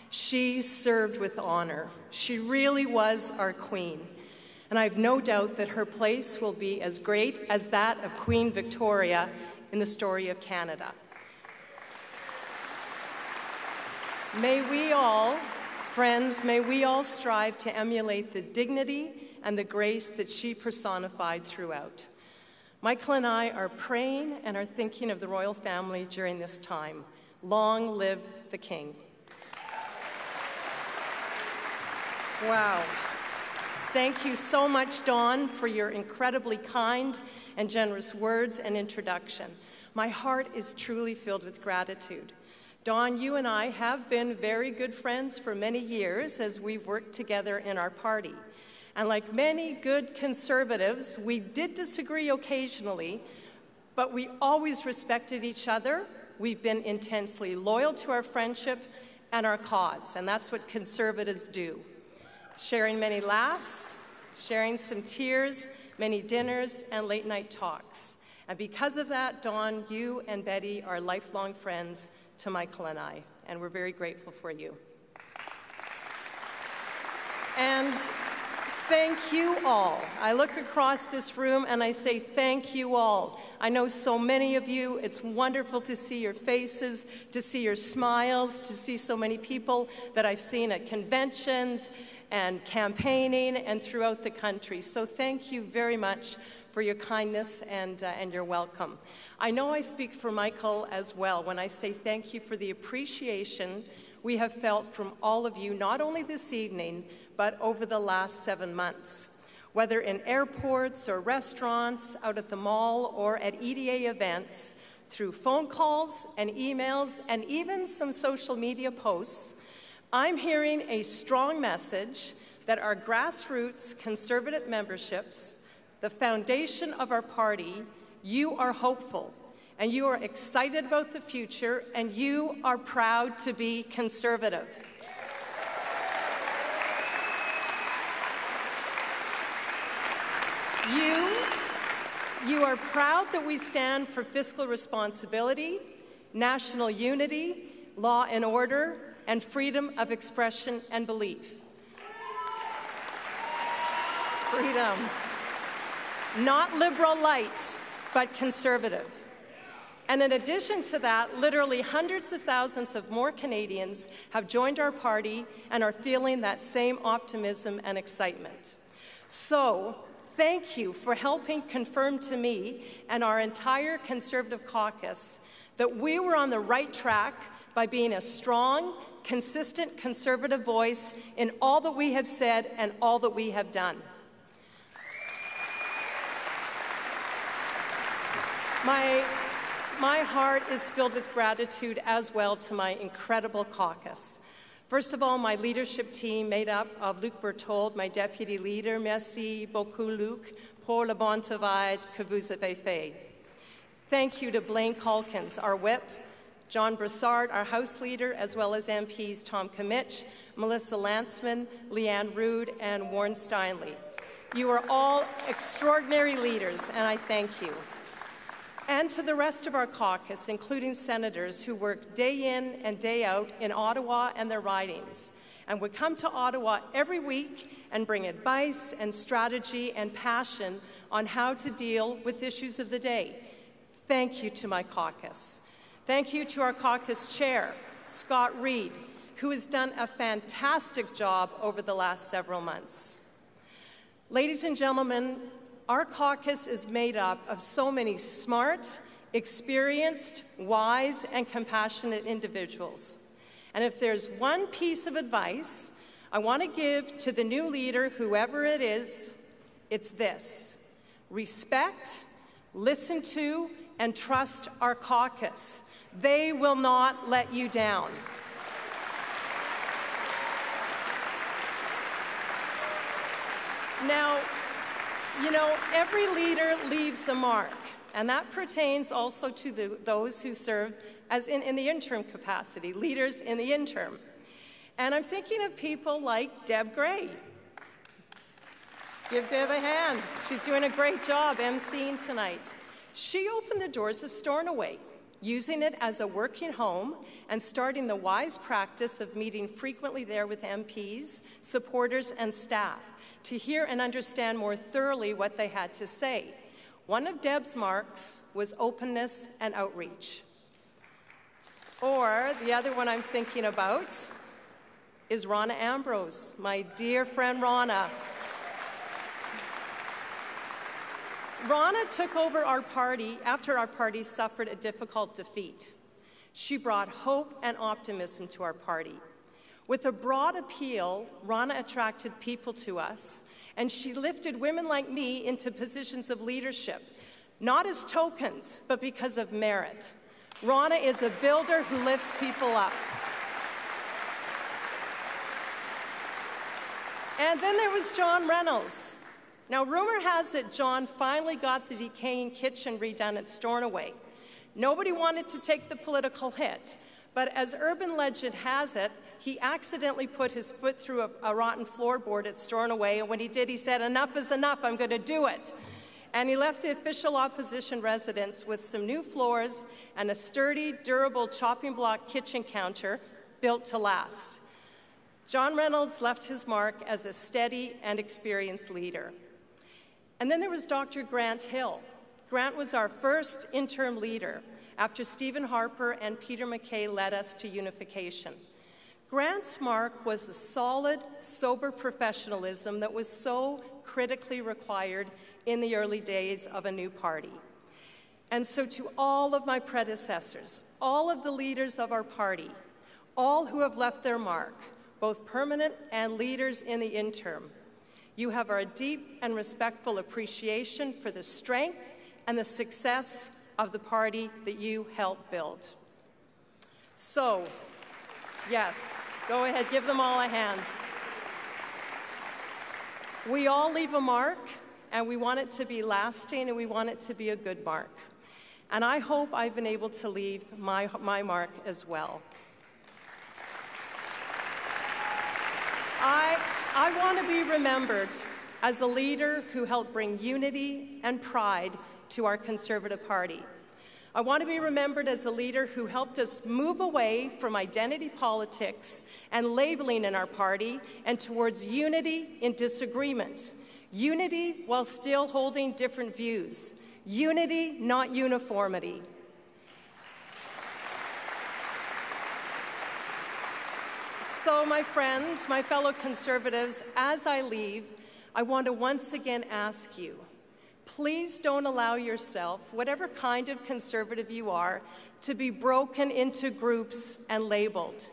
She served with honor. She really was our Queen. And I have no doubt that her place will be as great as that of Queen Victoria in the story of Canada. May we all, friends, may we all strive to emulate the dignity and the grace that she personified throughout. Michael and I are praying and are thinking of the royal family during this time. Long live the King. Wow. Thank you so much, Don, for your incredibly kind and generous words and introduction. My heart is truly filled with gratitude. Don, you and I have been very good friends for many years as we've worked together in our party. And like many good conservatives, we did disagree occasionally, but we always respected each other. We've been intensely loyal to our friendship and our cause, and that's what conservatives do. Sharing many laughs, sharing some tears, many dinners, and late night talks. And because of that, Don, you and Betty are lifelong friends to Michael and I, and we're very grateful for you. And Thank you all. I look across this room and I say thank you all. I know so many of you. It's wonderful to see your faces, to see your smiles, to see so many people that I've seen at conventions and campaigning and throughout the country. So thank you very much for your kindness and, uh, and your welcome. I know I speak for Michael as well when I say thank you for the appreciation we have felt from all of you, not only this evening, but over the last seven months. Whether in airports or restaurants, out at the mall, or at EDA events, through phone calls and emails, and even some social media posts, I'm hearing a strong message that our grassroots conservative memberships, the foundation of our party, you are hopeful and you are excited about the future and you are proud to be conservative. You, you are proud that we stand for fiscal responsibility, national unity, law and order, and freedom of expression and belief. Freedom. Not liberal light, but conservative. And in addition to that, literally hundreds of thousands of more Canadians have joined our party and are feeling that same optimism and excitement. So, thank you for helping confirm to me and our entire Conservative caucus that we were on the right track by being a strong, consistent Conservative voice in all that we have said and all that we have done. My, my heart is filled with gratitude as well to my incredible caucus. First of all, my leadership team made up of Luc Berthold, my deputy leader. Merci beaucoup, Luc, pour le bon travail que vous avez fait. Thank you to Blaine Calkins, our whip, John Brassard, our House Leader, as well as MPs Tom Kmiec, Melissa Lantsman, Lianne Rood, and Warren Steinley. You are all extraordinary leaders, and I thank you and to the rest of our caucus, including senators who work day in and day out in Ottawa and their ridings, and would come to Ottawa every week and bring advice and strategy and passion on how to deal with issues of the day. Thank you to my caucus. Thank you to our caucus chair, Scott Reid, who has done a fantastic job over the last several months. Ladies and gentlemen, our caucus is made up of so many smart, experienced, wise, and compassionate individuals. And if there's one piece of advice I want to give to the new leader, whoever it is, it's this respect, listen to, and trust our caucus. They will not let you down. Now, you know, every leader leaves a mark. and that pertains also to the, those who serve as in, in the interim capacity, leaders in the interim. And I'm thinking of people like Deb Grey. Give Deb a hand. She's doing a great job emceeing tonight. She opened the doors of Stornoway, using it as a working home and starting the wise practice of meeting frequently there with MPs, supporters, and staff to hear and understand more thoroughly what they had to say. One of Deb's marks was openness and outreach. Or the other one I'm thinking about is Rona Ambrose, my dear friend Rona. Rona took over our party after our party suffered a difficult defeat. She brought hope and optimism to our party. With a broad appeal, Rona attracted people to us, and she lifted women like me into positions of leadership, not as tokens, but because of merit. Rona is a builder who lifts people up. And then there was John Reynolds. Now, rumor has it John finally got the decaying kitchen redone at Stornoway. Nobody wanted to take the political hit, but as urban legend has it, he accidentally put his foot through a, a rotten floorboard at Stornoway, Away, and when he did, he said, Enough is enough, I'm going to do it. And he left the official opposition residence with some new floors and a sturdy, durable chopping block kitchen counter built to last. John Reynolds left his mark as a steady and experienced leader. And then there was Dr. Grant Hill. Grant was our first interim leader after Stephen Harper and Peter MacKay led us to unification. Grant's mark was a solid, sober professionalism that was so critically required in the early days of a new party. And so, to all of my predecessors, all of the leaders of our party, all who have left their mark, both permanent and leaders in the interim. You have our deep and respectful appreciation for the strength and the success of the party that you helped build. So, yes, go ahead, give them all a hand. We all leave a mark, and we want it to be lasting, and we want it to be a good mark. And I hope I've been able to leave my, my mark as well. I, I want to be remembered as a leader who helped bring unity and pride to our Conservative Party. I want to be remembered as a leader who helped us move away from identity politics and labeling in our party and towards unity in disagreement. Unity while still holding different views. Unity, not uniformity. So, my friends, my fellow conservatives, as I leave, I want to once again ask you please don't allow yourself, whatever kind of conservative you are, to be broken into groups and labeled.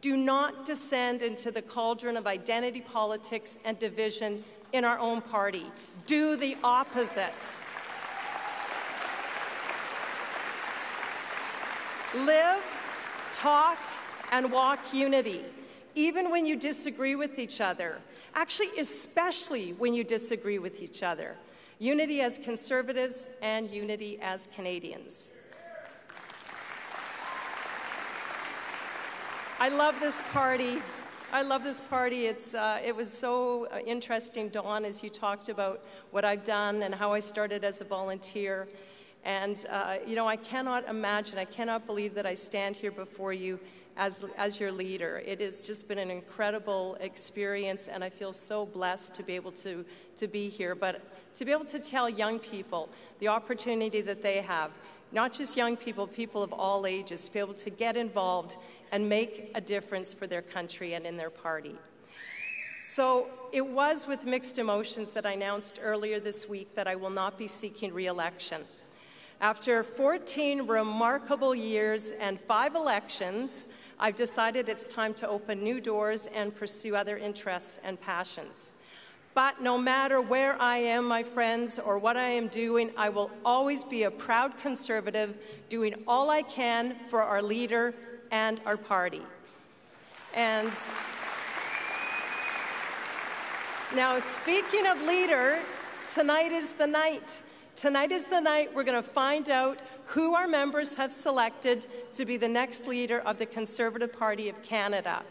Do not descend into the cauldron of identity politics and division in our own party. Do the opposite. Live, talk, and walk unity even when you disagree with each other. Actually, especially when you disagree with each other. Unity as conservatives and unity as Canadians. I love this party. I love this party. It's, uh, it was so uh, interesting, Don, as you talked about what I've done and how I started as a volunteer. And, uh, you know, I cannot imagine, I cannot believe that I stand here before you as, as your leader. It has just been an incredible experience, and I feel so blessed to be able to, to be here. But to be able to tell young people the opportunity that they have, not just young people, people of all ages, to be able to get involved and make a difference for their country and in their party. So it was with mixed emotions that I announced earlier this week that I will not be seeking re election. After 14 remarkable years and five elections, I've decided it's time to open new doors and pursue other interests and passions. But no matter where I am, my friends, or what I am doing, I will always be a proud conservative doing all I can for our leader and our party. And now, speaking of leader, tonight is the night. Tonight is the night we're going to find out who our members have selected to be the next leader of the Conservative Party of Canada.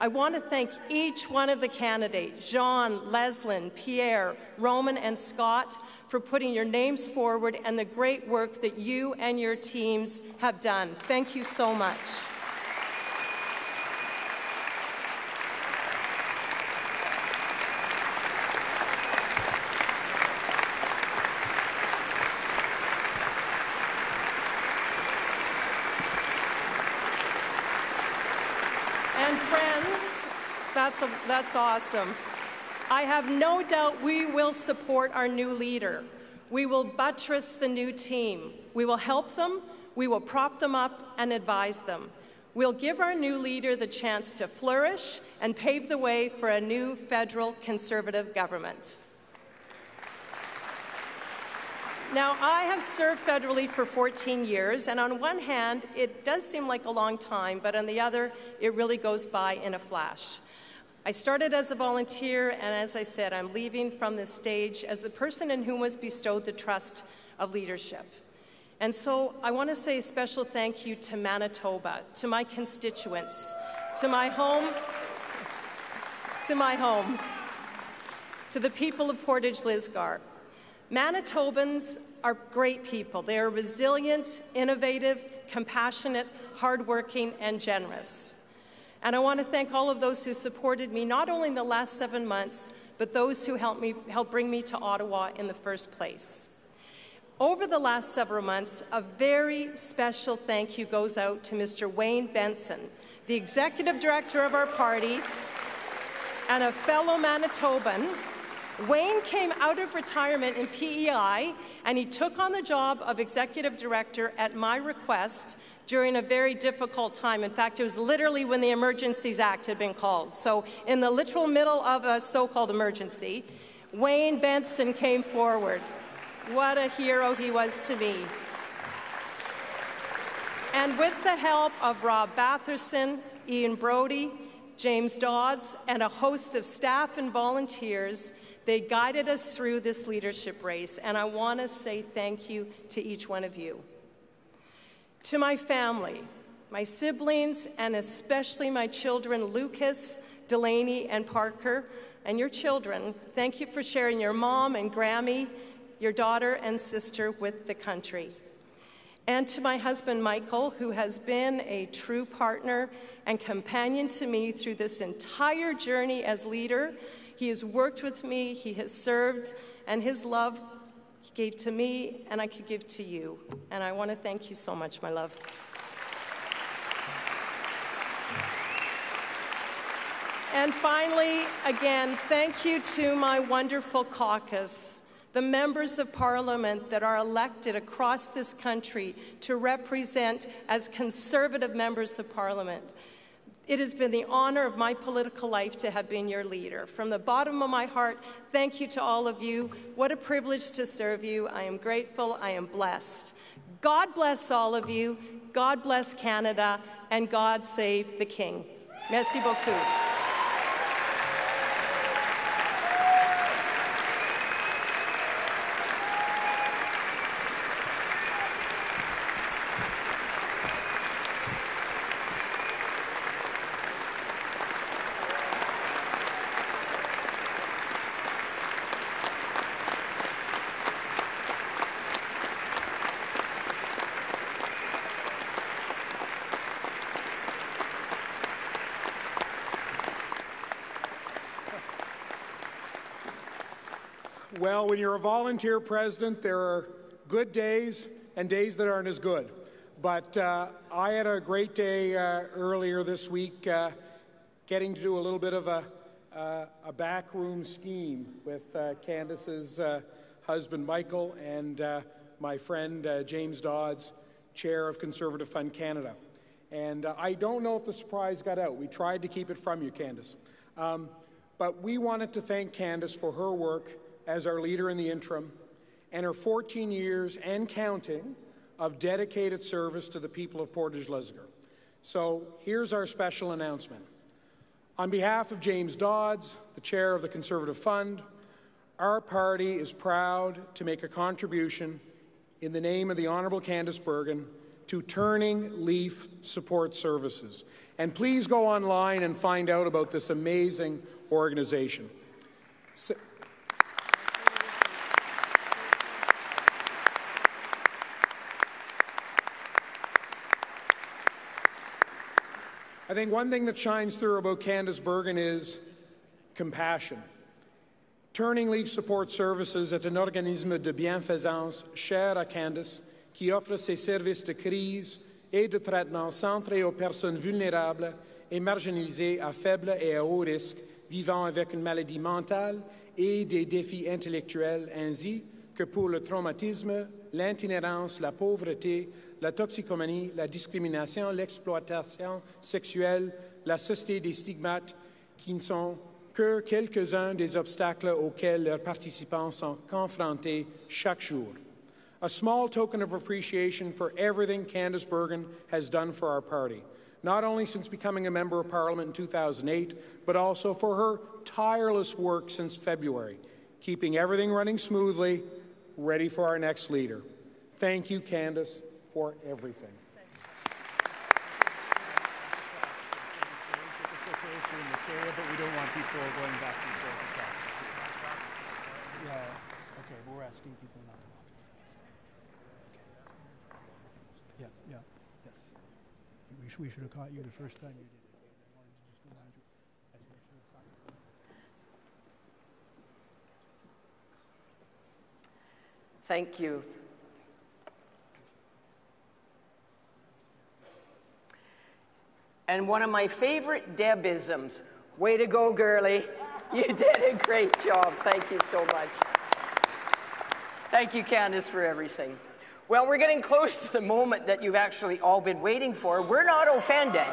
I want to thank each one of the candidates, Jean, Leslyn, Pierre, Roman, and Scott, for putting your names forward and the great work that you and your teams have done. Thank you so much. That's, awesome. I have no doubt we will support our new leader. We will buttress the new team. We will help them, we will prop them up and advise them. We'll give our new leader the chance to flourish and pave the way for a new federal conservative government. Now, I have served federally for 14 years, and on one hand, it does seem like a long time, but on the other, it really goes by in a flash. I started as a volunteer, and as I said, I'm leaving from this stage as the person in whom was bestowed the trust of leadership. And so I want to say a special thank you to Manitoba, to my constituents, to my home, to my home, to the people of Portage Lisgar. Manitobans are great people. They are resilient, innovative, compassionate, hardworking, and generous. And I want to thank all of those who supported me, not only in the last seven months, but those who helped, me, helped bring me to Ottawa in the first place. Over the last several months, a very special thank you goes out to Mr. Wayne Benson, the executive director of our party and a fellow Manitoban. Wayne came out of retirement in PEI and he took on the job of executive director at my request during a very difficult time. In fact, it was literally when the Emergencies Act had been called. So, in the literal middle of a so called emergency, Wayne Benson came forward. What a hero he was to me. And with the help of Rob Batherson, Ian Brodie, James Dodds, and a host of staff and volunteers, they guided us through this leadership race. And I want to say thank you to each one of you. To my family, my siblings, and especially my children, Lucas, Delaney, and Parker, and your children, thank you for sharing your mom and Grammy, your daughter and sister with the country. And to my husband, Michael, who has been a true partner and companion to me through this entire journey as leader. He has worked with me, he has served, and his love he gave to me, and I could give to you. And I want to thank you so much, my love. And finally, again, thank you to my wonderful caucus, the members of parliament that are elected across this country to represent as conservative members of parliament. It has been the honor of my political life to have been your leader. From the bottom of my heart, thank you to all of you. What a privilege to serve you. I am grateful. I am blessed. God bless all of you. God bless Canada. And God save the King. Merci beaucoup. Well, when you're a volunteer president, there are good days and days that aren't as good. But uh, I had a great day uh, earlier this week uh, getting to do a little bit of a, uh, a backroom scheme with uh, Candice's uh, husband Michael and my friend James Dodds, chair of Conservative Fund Canada. And I don't know if the surprise got out. We tried to keep it from you, Candice. Um, but we wanted to thank Candace for her work as our leader in the interim, and her 14 years and counting of dedicated service to the people of Portage Lisgar. So here's our special announcement. On behalf of James Dodds, the chair of the Conservative Fund, Our party is proud to make a contribution in the name of the Honourable Candice Bergen to Turning Leaf Support Services. And please go online and find out about this amazing organization. So, I think one thing that shines through about Candice Bergen is compassion. Turning Leaf Support Services est un organisme de bienfaisance cher à Candice qui offre ses services de crise et de traitement centrés aux personnes vulnérables et marginalisées à faible et à haut risque vivant avec une maladie mentale et des défis intellectuels ainsi que pour le traumatisme, l'itinérance, la pauvreté, la toxicomanie, la discrimination, l'exploitation sexuelle, la société des stigmates, qui ne sont que quelques-uns des obstacles auxquels leurs participants sont confrontés chaque jour. A small token of appreciation for everything Candice Bergen has done for our party, not only since becoming a Member of Parliament in 2008, but also for her tireless work since February, keeping everything running smoothly, ready for our next leader. Thank you, Candice for everything. but we don't want people going back and forth. Yeah, okay, we're asking people not to walk. Okay. Yeah, yeah, yes. We, sh- we should have caught you the first time you did it. I wanted to just remind you. I think I should have caught you. Thank you. And one of my favorite Debisms. Way to go, girlie. You did a great job. Thank you so much. Thank you, Candice, for everything. Well, we're getting close to the moment that you've actually all been waiting for. We're not offended.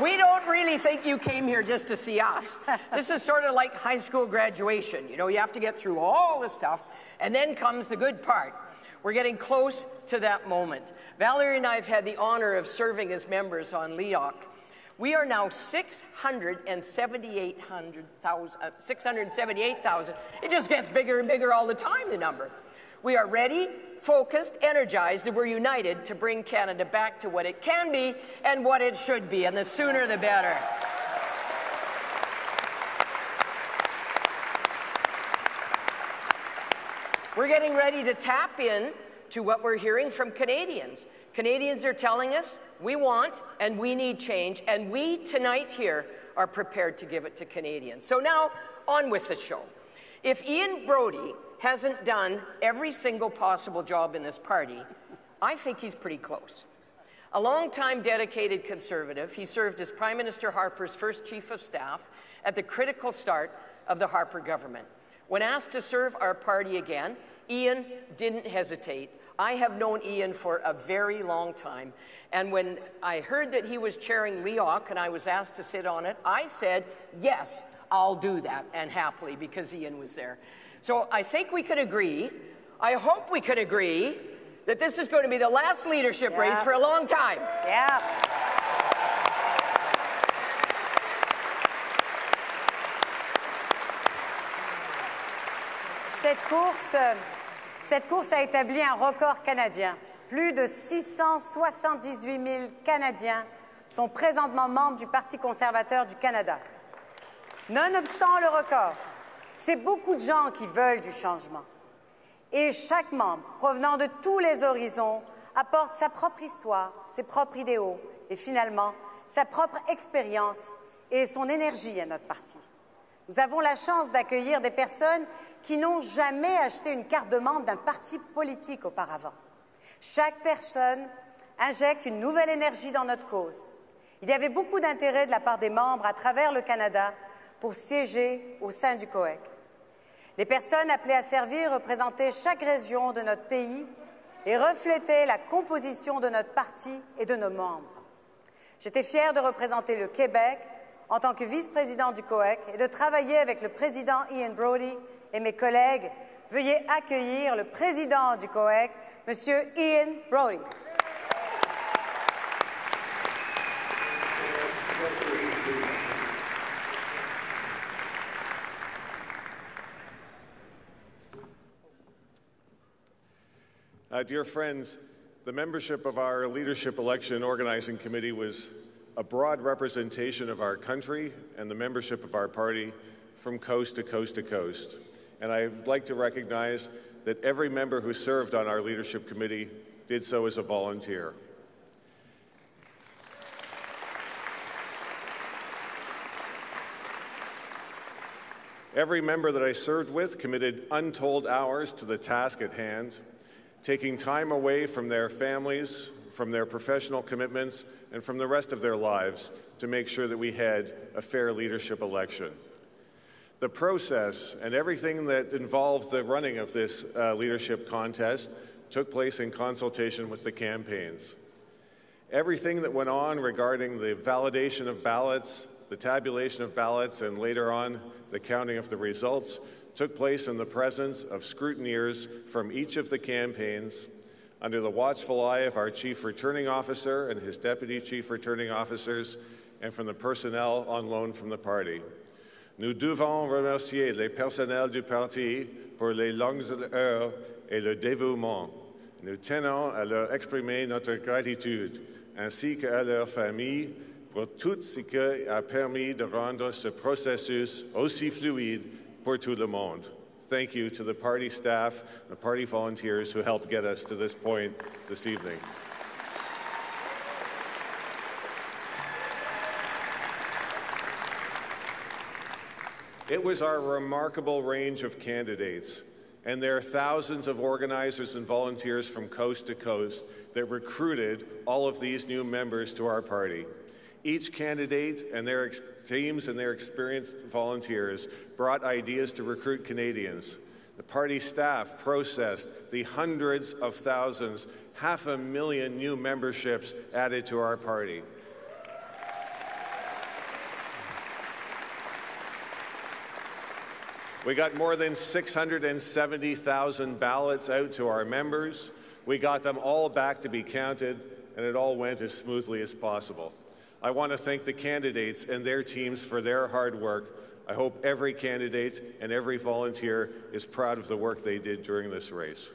We don't really think you came here just to see us. This is sort of like high school graduation. You know, you have to get through all the stuff, and then comes the good part. We're getting close to that moment. Valerie and I have had the honor of serving as members on LEOC. We are now 678,000. Uh, 678,000. It just gets bigger and bigger all the time, the number. We are ready, focused, energized, and we're united to bring Canada back to what it can be and what it should be, and the sooner the better. We're getting ready to tap in to what we're hearing from Canadians. Canadians are telling us we want and we need change, and we tonight here are prepared to give it to Canadians. So now, on with the show. If Ian Brodie hasn't done every single possible job in this party, I think he's pretty close. A long-time dedicated conservative, he served as Prime Minister Harper's first chief of staff at the critical start of the Harper government. When asked to serve our party again, Ian didn't hesitate. I have known Ian for a very long time. And when I heard that he was chairing LEOC and I was asked to sit on it, I said, yes, I'll do that, and happily, because Ian was there. So I think we could agree, I hope we could agree, that this is going to be the last leadership yeah. race for a long time. Yeah. Cette course a établi un record canadien. Plus de 678 000 Canadiens sont présentement membres du Parti conservateur du Canada. Nonobstant le record, c'est beaucoup de gens qui veulent du changement. Et chaque membre, provenant de tous les horizons, apporte sa propre histoire, ses propres idéaux et finalement sa propre expérience et son énergie à notre parti. Nous avons la chance d'accueillir des personnes qui n'ont jamais acheté une carte de membre d'un parti politique auparavant. Chaque personne injecte une nouvelle énergie dans notre cause. Il y avait beaucoup d'intérêt de la part des membres à travers le Canada pour siéger au sein du COEC. Les personnes appelées à servir représentaient chaque région de notre pays et reflétaient la composition de notre parti et de nos membres. J'étais fière de représenter le Québec en tant que vice-président du COEC et de travailler avec le président Ian Brody et mes collègues, veuillez accueillir le président du COEC, M. Ian Brodie. Uh, dear friends, the membership of our Leadership Election Organizing Committee was a broad representation of our country and the membership of our party from coast to coast to coast. And I'd like to recognize that every member who served on our leadership committee did so as a volunteer. Every member that I served with committed untold hours to the task at hand, taking time away from their families, from their professional commitments, and from the rest of their lives to make sure that we had a fair leadership election. The process and everything that involved the running of this uh, leadership contest took place in consultation with the campaigns. Everything that went on regarding the validation of ballots, the tabulation of ballots, and later on the counting of the results took place in the presence of scrutineers from each of the campaigns under the watchful eye of our Chief Returning Officer and his Deputy Chief Returning Officers and from the personnel on loan from the party. Nous devons remercier les personnels du parti pour les longues heures et le dévouement. Nous tenons à leur exprimer notre gratitude, ainsi qu'à leurs familles, pour tout ce qui a permis de rendre ce processus aussi fluide pour tout le monde. Thank you to the party staff, the party volunteers who helped get us to this point this evening. It was our remarkable range of candidates, and there are thousands of organizers and volunteers from coast to coast that recruited all of these new members to our party. Each candidate and their teams and their experienced volunteers brought ideas to recruit Canadians. The party staff processed the hundreds of thousands, half a million new memberships added to our party. We got more than 670,000 ballots out to our members. We got them all back to be counted, and it all went as smoothly as possible. I want to thank the candidates and their teams for their hard work. I hope every candidate and every volunteer is proud of the work they did during this race.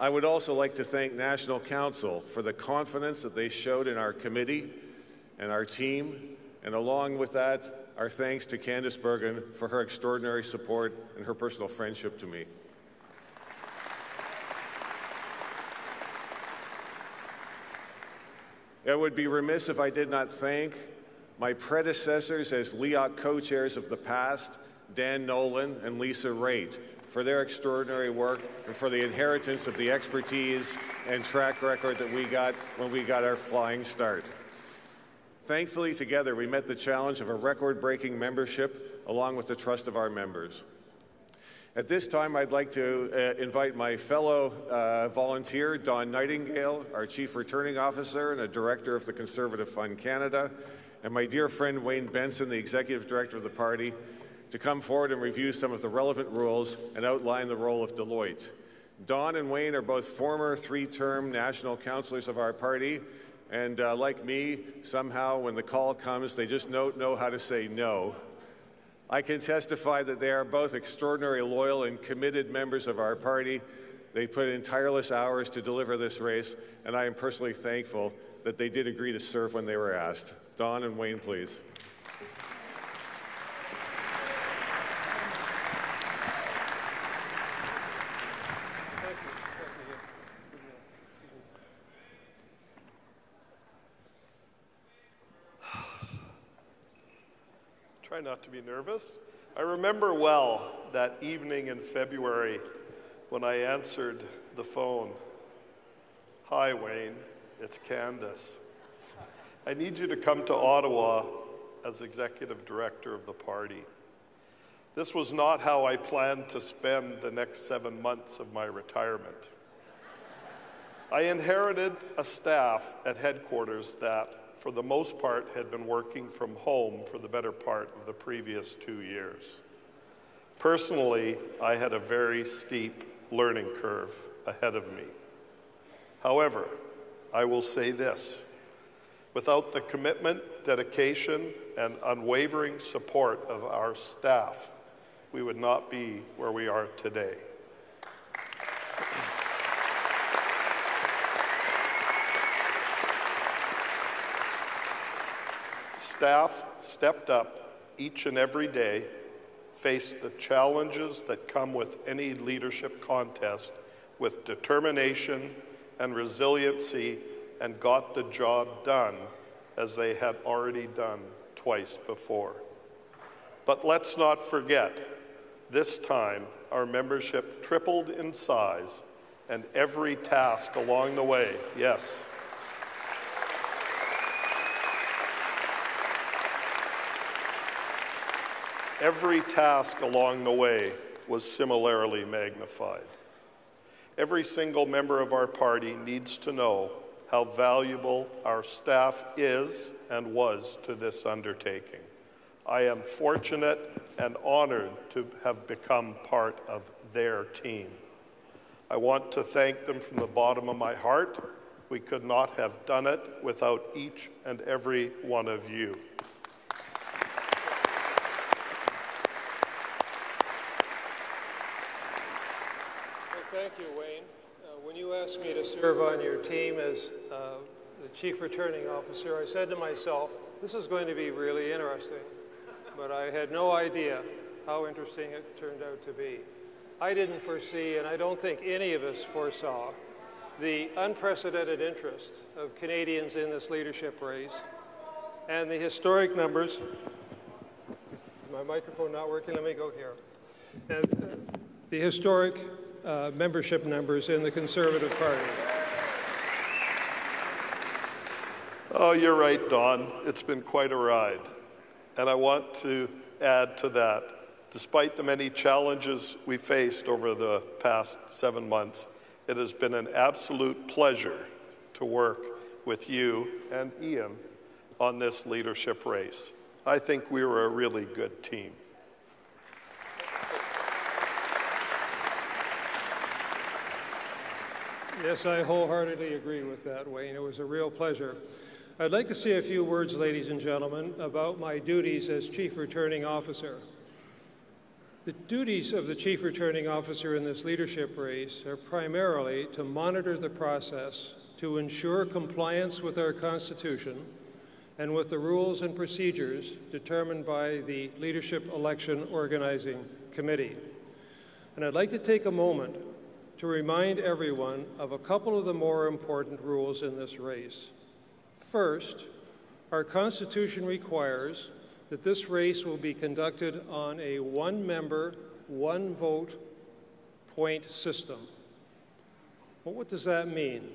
I would also like to thank National Council for the confidence that they showed in our committee and our team, and along with that, our thanks to Candice Bergen for her extraordinary support and her personal friendship to me. I would be remiss if I did not thank my predecessors as LEOC co-chairs of the past, Dan Nowlan and Lisa Raitt, for their extraordinary work and for the inheritance of the expertise and track record that we got when we got our flying start. Thankfully, together, we met the challenge of a record breaking membership along with the trust of our members. At this time, I'd like to uh, invite my fellow uh, volunteer, Don Nightingale, our Chief Returning Officer and a Director of the Conservative Fund Canada, and my dear friend Wayne Benson, the Executive Director of the party, to come forward and review some of the relevant rules and outline the role of Deloitte. Don and Wayne are both former three term national councillors of our party, and uh, like me, somehow when the call comes, they just don't know how to say no. I can testify that they are both extraordinary loyal and committed members of our party. They put in tireless hours to deliver this race, and I am personally thankful that they did agree to serve when they were asked. Don and Wayne, please. Try not to be nervous. I remember well that evening in February when I answered the phone. Hi, Wayne. It's Candice. I need you to come to Ottawa as executive director of the party. This was not how I planned to spend the next seven months of my retirement. I inherited a staff at headquarters that for the most part, had been working from home for the better part of the previous two years. Personally, I had a very steep learning curve ahead of me. However, I will say this Without the commitment, dedication, and unwavering support of our staff, we would not be where we are today. Staff stepped up each and every day, faced the challenges that come with any leadership contest with determination and resiliency and got the job done as they had already done twice before. But let's not forget, this time our membership tripled in size and every task along the way, yes. Every task along the way was similarly magnified. Every single member of our party needs to know how valuable our staff is and was to this undertaking. I am fortunate and honored to have become part of their team. I want to thank them from the bottom of my heart. We could not have done it without each and every one of you. Thank you, Wayne. Uh, when you asked me to serve on your team as uh, the chief returning officer, I said to myself, this is going to be really interesting. But I had no idea how interesting it turned out to be. I didn't foresee, and I don't think any of us foresaw, the unprecedented interest of Canadians in this leadership race and the historic numbers. My microphone not working? Let me go here. And, uh, the historic uh, membership numbers in the Conservative Party. Oh, you're right, Don. It's been quite a ride. And I want to add to that, despite the many challenges we faced over the past seven months, it has been an absolute pleasure to work with you and Ian on this leadership race. I think we were a really good team. Yes, I wholeheartedly agree with that, Wayne. It was a real pleasure. I'd like to say a few words, ladies and gentlemen, about my duties as Chief Returning Officer. The duties of the Chief Returning Officer in this leadership race are primarily to monitor the process, to ensure compliance with our Constitution, and with the rules and procedures determined by the Leadership Election Organizing Committee. And I'd like to take a moment to remind everyone of a couple of the more important rules in this race. First, our Constitution requires that this race will be conducted on a one member, one vote point system. Well, what does that mean?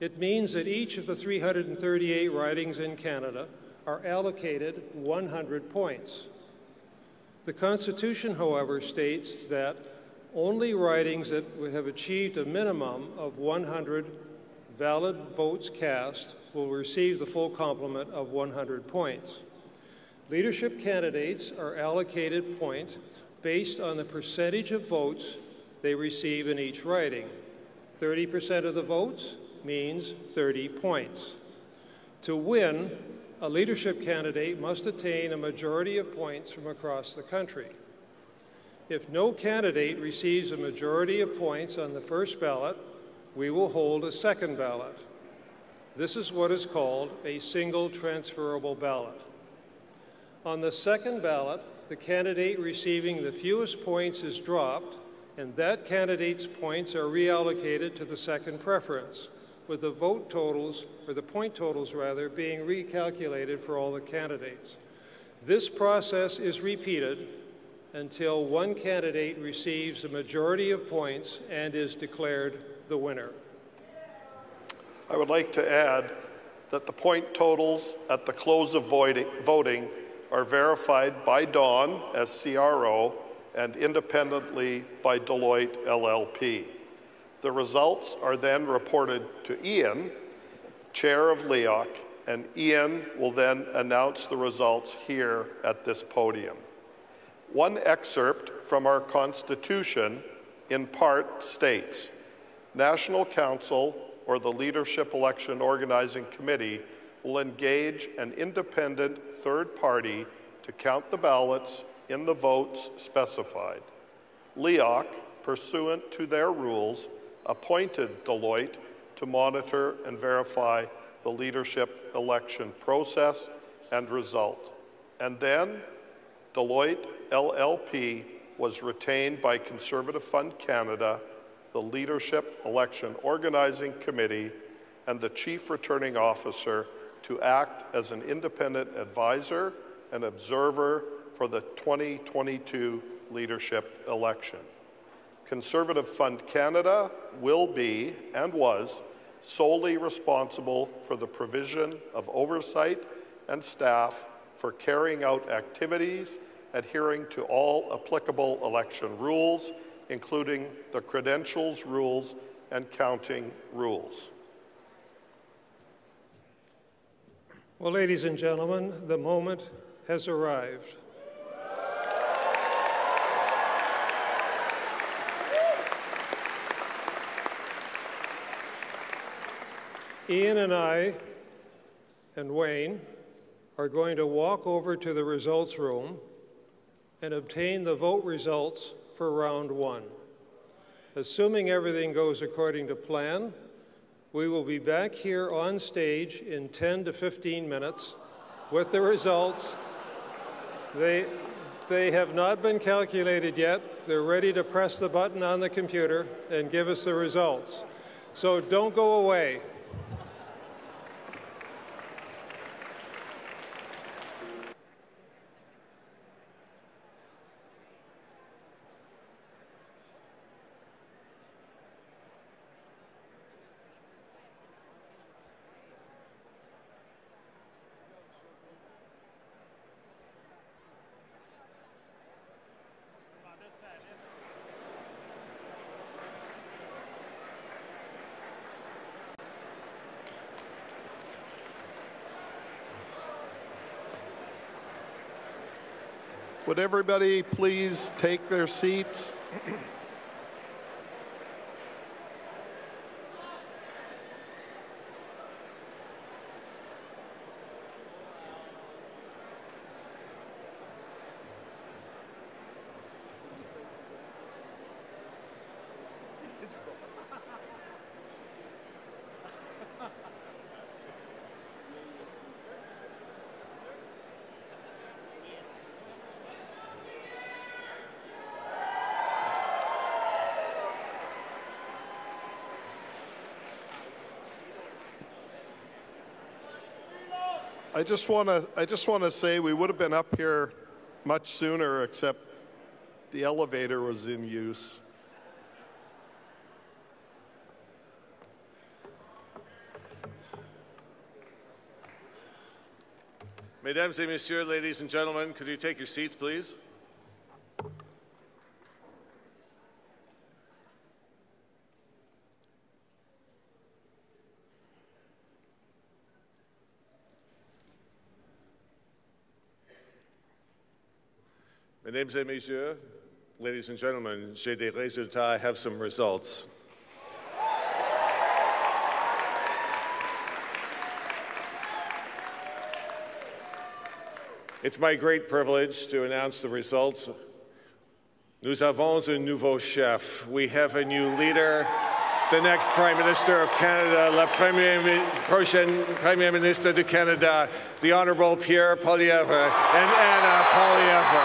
It means that each of the 338 ridings in Canada are allocated 100 points. The Constitution, however, states that only ridings that have achieved a minimum of 100 valid votes cast will receive the full complement of 100 points. Leadership candidates are allocated points based on the percentage of votes they receive in each riding. 30% of the votes means 30 points. To win, a leadership candidate must attain a majority of points from across the country. If no candidate receives a majority of points on the first ballot, we will hold a second ballot. This is what is called a single transferable ballot. On the second ballot, the candidate receiving the fewest points is dropped, and that candidate's points are reallocated to the second preference, with the vote totals, or the point totals rather, being recalculated for all the candidates. This process is repeated until one candidate receives a majority of points and is declared the winner. I would like to add that the point totals at the close of voting are verified by Don as CRO and independently by Deloitte LLP. The results are then reported to Ian, chair of LEOC, and Ian will then announce the results here at this podium. One excerpt from our Constitution in part states National Council or the Leadership Election Organizing Committee will engage an independent third party to count the ballots in the votes specified. LEOC, pursuant to their rules, appointed Deloitte to monitor and verify the leadership election process and result. And then Deloitte LLP was retained by Conservative Fund Canada, the Leadership Election Organizing Committee, and the Chief Returning Officer to act as an independent advisor and observer for the 2022 leadership election. Conservative Fund Canada will be and was solely responsible for the provision of oversight and staff for carrying out activities adhering to all applicable election rules, including the credentials rules and counting rules. Well, ladies and gentlemen, the moment has arrived. Ian and I and Wayne are going to walk over to the results room and obtain the vote results for round one. Assuming everything goes according to plan, we will be back here on stage in 10 to 15 minutes with the results. They, they have not been calculated yet. They're ready to press the button on the computer and give us the results. So don't go away. Would everybody please take their seats? I just want to I just want to say we would have been up here much sooner except the elevator was in use. Mesdames et messieurs, ladies and gentlemen, could you take your seats, please? Mesdames et messieurs, ladies and gentlemen, j'ai des résultats. I have some results. It's my great privilege to announce the results. Nous avons un nouveau chef. We have a new leader, the next Prime Minister of Canada, la première, prochaine Premier Ministre du Canada, the Honourable Pierre Poilievre and Anna Poilievre.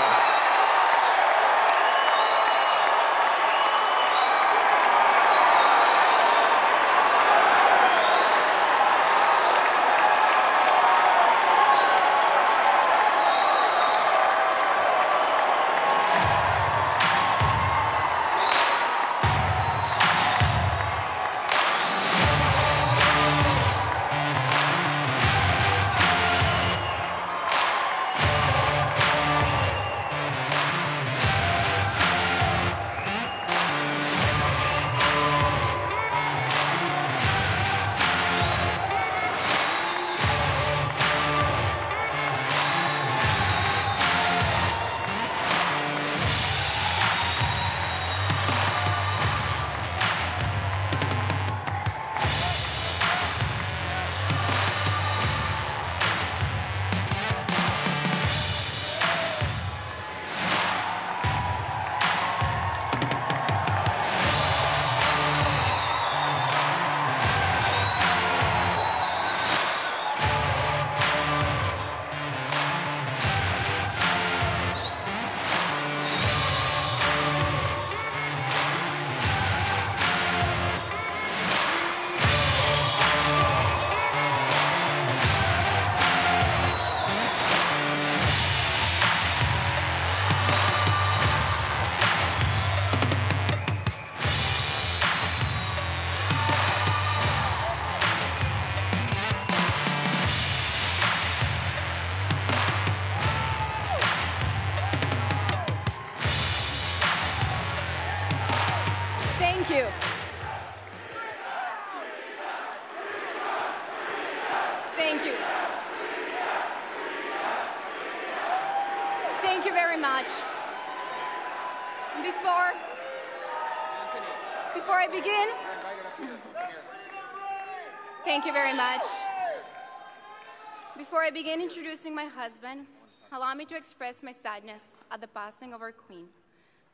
Allow me to express my sadness at the passing of our queen.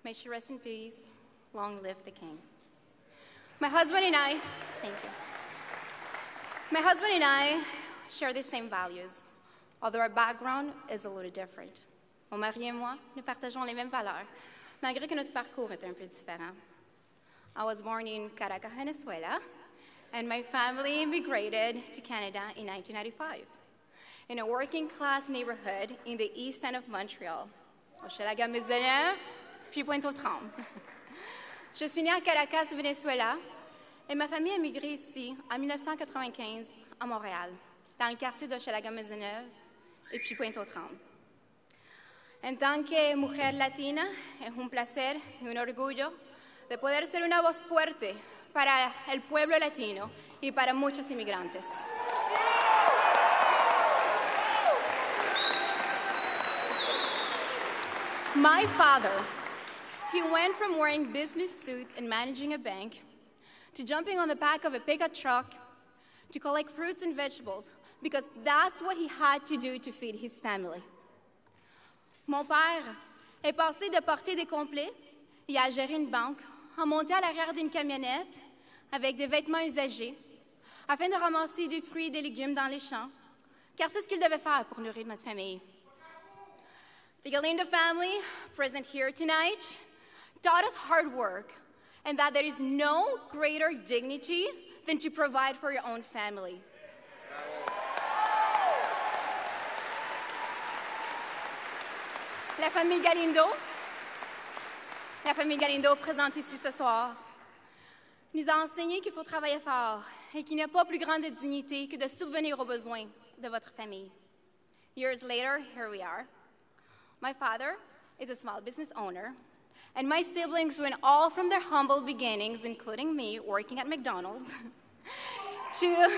May she rest in peace. Long live the king. My husband and I, thank you. My husband and I share the same values, although our background is a little different. Mon mari et moi, nous partageons les mêmes valeurs, malgré que notre parcours est un peu différent. I was born in Caracas, Venezuela, and my family immigrated to Canada in 1995 in a working class neighborhood in the east end of Montreal, Hochelaga Maisonneuve, puis Pointe-aux-Trembles. Je suis née à Caracas, Venezuela, et ma famille a migré ici en 1995 à Montréal, dans le quartier d'Hochelaga Maisonneuve et puis Pointe-aux-Trembles. En tant que mujer latina, es un placer y un orgullo de poder ser una voz fuerte para el pueblo latino y para muchos inmigrantes. My father, he went from wearing business suits and managing a bank to jumping on the back of a pickup truck to collect fruits and vegetables because that's what he had to do to feed his family. Mon père est passé de porter des complets et à gérer une banque en montant à l'arrière d'une camionnette avec des vêtements usagés afin de ramasser des fruits et des légumes dans les champs, car c'est ce qu'il devait faire pour nourrir notre famille. The Galindo family, present here tonight, taught us hard work and that there is no greater dignity than to provide for your own family. La famille Galindo, la famille Galindo présente ici ce soir, nous a enseigné qu'il faut travailler fort et qu'il n'y a pas plus grande dignité que de subvenir aux besoins de votre famille. Years later, here we are. My father is a small business owner, and my siblings went all from their humble beginnings, including me working at McDonald's, to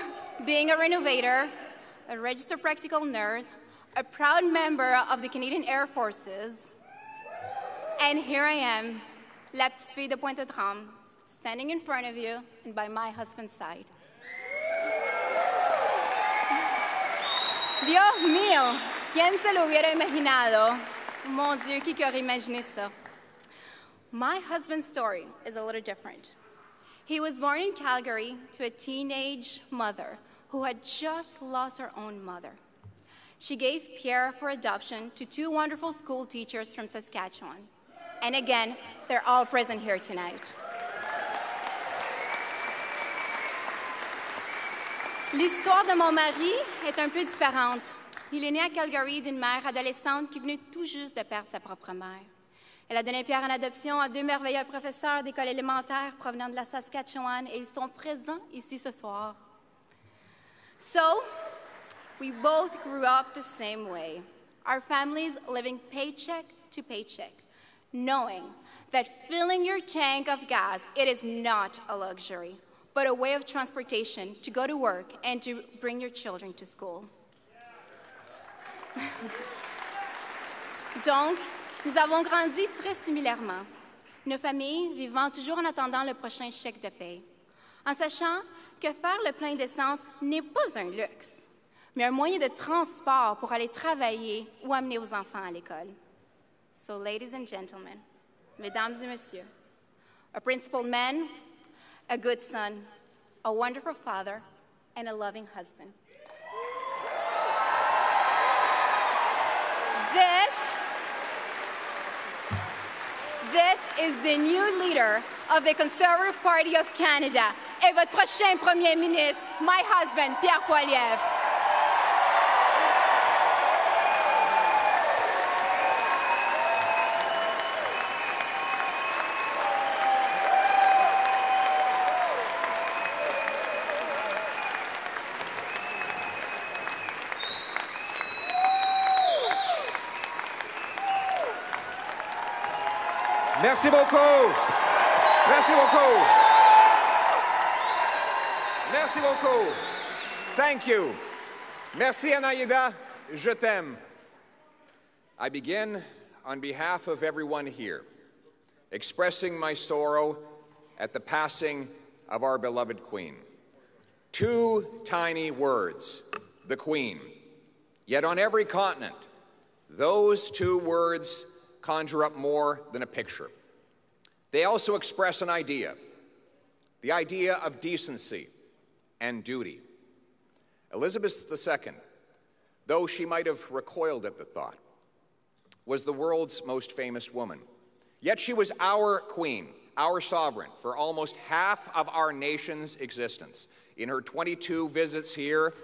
being a renovator, a registered practical nurse, a proud member of the Canadian Air Forces, and here I am, la petite de Pointe-aux-Trembles, standing in front of you and by my husband's side. Dios mío, ¿quién se lo hubiera imaginado? Mon Dieu, qui aurait imaginé ça? My husband's story is a little different. He was born in Calgary to a teenage mother who had just lost her own mother. She gave Pierre for adoption to two wonderful school teachers from Saskatchewan. And again, they're all present here tonight. L'histoire de mon mari est un peu différente. Il est né à Calgary d'une mère adolescente qui venait tout juste de perdre sa propre mère. Elle a donné Pierre en adoption à deux merveilleux professeurs d'école élémentaire provenant de la Saskatchewan et ils sont présents ici ce soir. So, we both grew up the same way. Our families living paycheck to paycheck, knowing that filling your tank of gas, it is not a luxury, but a way of transportation to go to work and to bring your children to school. Donc, nous avons grandi très similairement, nos familles vivant toujours en attendant le prochain chèque de paie, en sachant que faire le plein d'essence n'est pas un luxe, mais un moyen de transport pour aller travailler ou amener vos enfants à l'école. So, ladies and gentlemen, mesdames et messieurs, a principled man, a good son, a wonderful father, and a loving husband. This, this is the new leader of the Conservative Party of Canada et votre prochain Premier ministre, my husband, Pierre Poilievre. Merci beaucoup. Merci beaucoup. Merci beaucoup. Thank you. Merci, Anaïda. Je t'aime. I begin on behalf of everyone here, expressing my sorrow at the passing of our beloved Queen. Two tiny words, the Queen. Yet on every continent, those two words conjure up more than a picture. They also express an idea the idea of decency and duty. Elizabeth II, though she might have recoiled at the thought, was the world's most famous woman. Yet she was our queen, our sovereign, for almost half of our nation's existence. In her 22 visits here,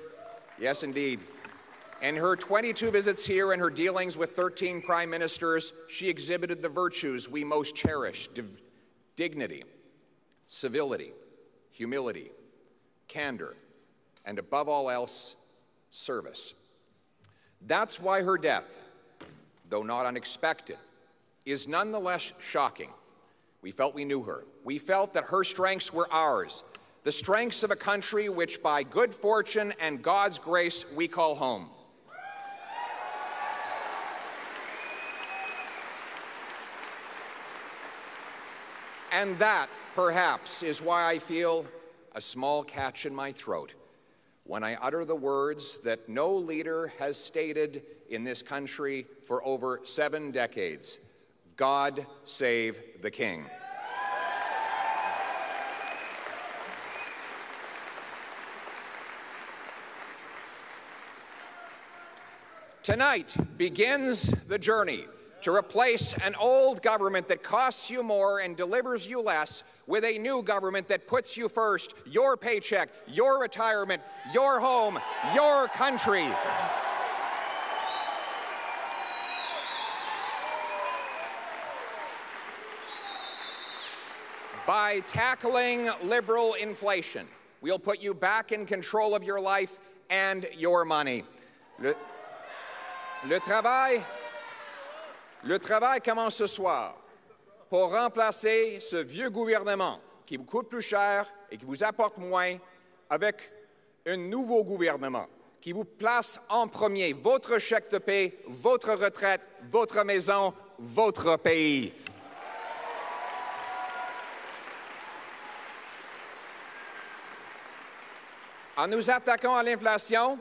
yes, indeed, in her 22 visits here and her dealings with 13 prime ministers, she exhibited the virtues we most cherish div- dignity, civility, humility, candor, and above all else, service. That's why her death, though not unexpected, is nonetheless shocking. We felt we knew her. We felt that her strengths were ours, the strengths of a country which, by good fortune and God's grace, we call home. And that, perhaps, is why I feel a small catch in my throat when I utter the words that no leader has stated in this country for over seven decades God save the King. Tonight begins the journey to replace an old government that costs you more and delivers you less with a new government that puts you first, your paycheck, your retirement, your home, your country. By tackling liberal inflation, we'll put you back in control of your life and your money. Le, le travail Le travail commence ce soir pour remplacer ce vieux gouvernement qui vous coûte plus cher et qui vous apporte moins avec un nouveau gouvernement qui vous place en premier votre chèque de paie, votre retraite, votre maison, votre pays. En nous attaquant à l'inflation,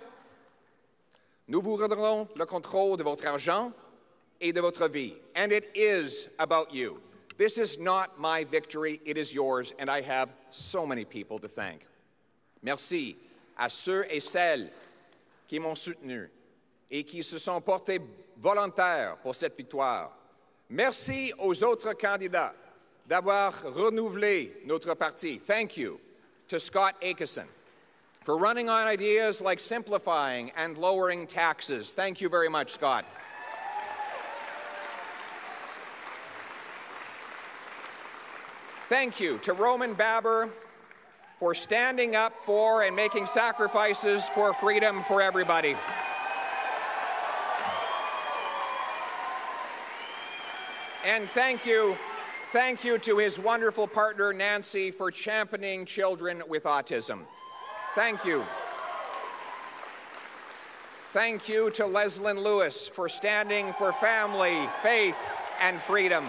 nous vous redonnerons le contrôle de votre argent, de votre vie. And it is about you. This is not my victory, it is yours, and I have so many people to thank. Merci à ceux et celles qui m'ont soutenu et qui se sont portés volontaires pour cette victoire. Merci aux autres candidats d'avoir renouvelé notre parti. Thank you to Scott Aitchison for running on ideas like simplifying and lowering taxes. Thank you very much, Scott. Thank you to Roman Baber for standing up for and making sacrifices for freedom for everybody. And thank you, thank you to his wonderful partner Nancy for championing children with autism. Thank you. Thank you to Leslyn Lewis for standing for family, faith, and freedom.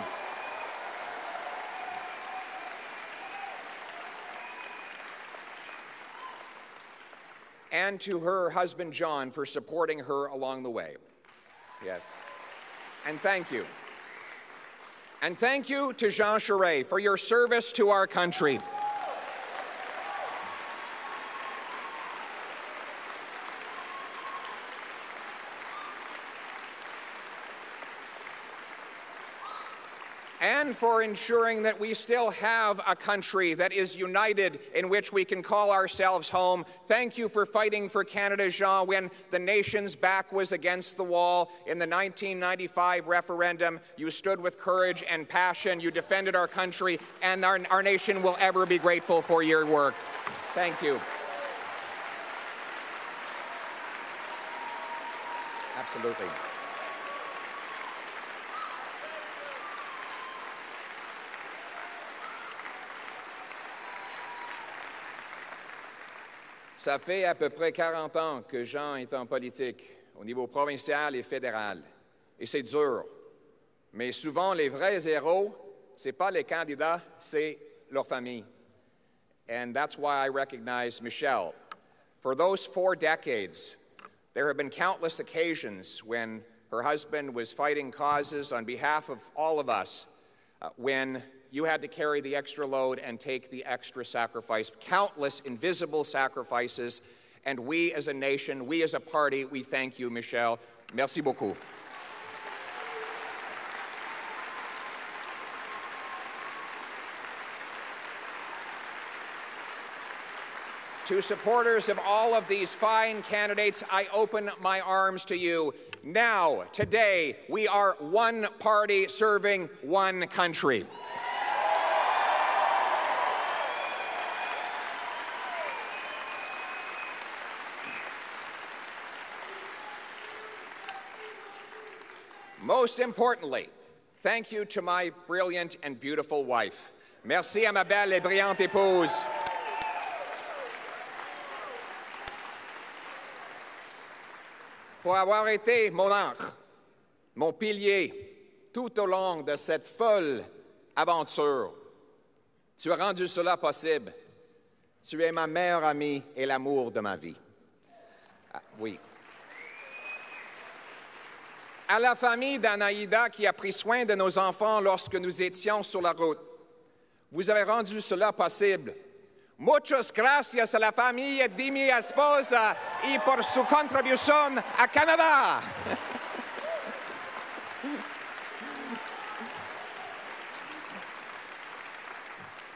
And to her husband John for supporting her along the way. Yes. And thank you. And thank you to Jean Charest for your service to our country. And for ensuring that we still have a country that is united in which we can call ourselves home. Thank you for fighting for Canada, Jean, when the nation's back was against the wall in the 1995 referendum. You stood with courage and passion. You defended our country, and our, our nation will ever be grateful for your work. Thank you. Absolutely. Ça fait à peu près 40 ans que Jean est en politique, au niveau provincial et fédéral. Et c'est dur. Mais souvent, les vrais héros, ce n'est pas les candidats, c'est leur famille. And that's why I recognize Michelle. For those four decades, there have been countless occasions when her husband was fighting causes on behalf of all of us, uh, when you had to carry the extra load and take the extra sacrifice, countless invisible sacrifices. And we as a nation, we as a party, we thank you, Michelle. Merci beaucoup. To supporters of all of these fine candidates, I open my arms to you. Now, today, we are one party serving one country. Most importantly, thank you to my brilliant and beautiful wife. Merci à ma belle et brillante épouse. pour avoir été mon ancre, mon pilier tout au long de cette folle aventure. Tu as rendu cela possible. Tu es ma meilleure amie et l'amour de ma vie. Ah, oui. À la famille d'Anaïda qui a pris soin de nos enfants lorsque nous étions sur la route, vous avez rendu cela possible. Muchas gracias a la familia de mi esposa y por su contribución a Canadá.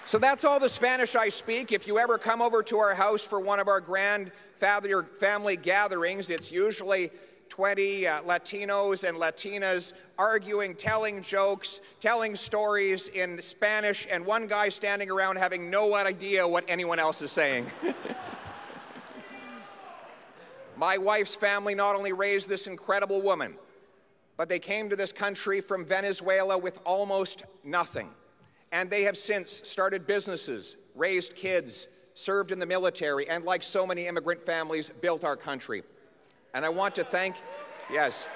So that's all the Spanish I speak. If you ever come over to our house for one of our grand family gatherings, it's usually 20 uh, Latinos and Latinas arguing, telling jokes, telling stories in Spanish, and one guy standing around having no idea what anyone else is saying. My wife's family not only raised this incredible woman, but they came to this country from Venezuela with almost nothing. And they have since started businesses, raised kids, served in the military, and like so many immigrant families, built our country. And I want to thank, yes.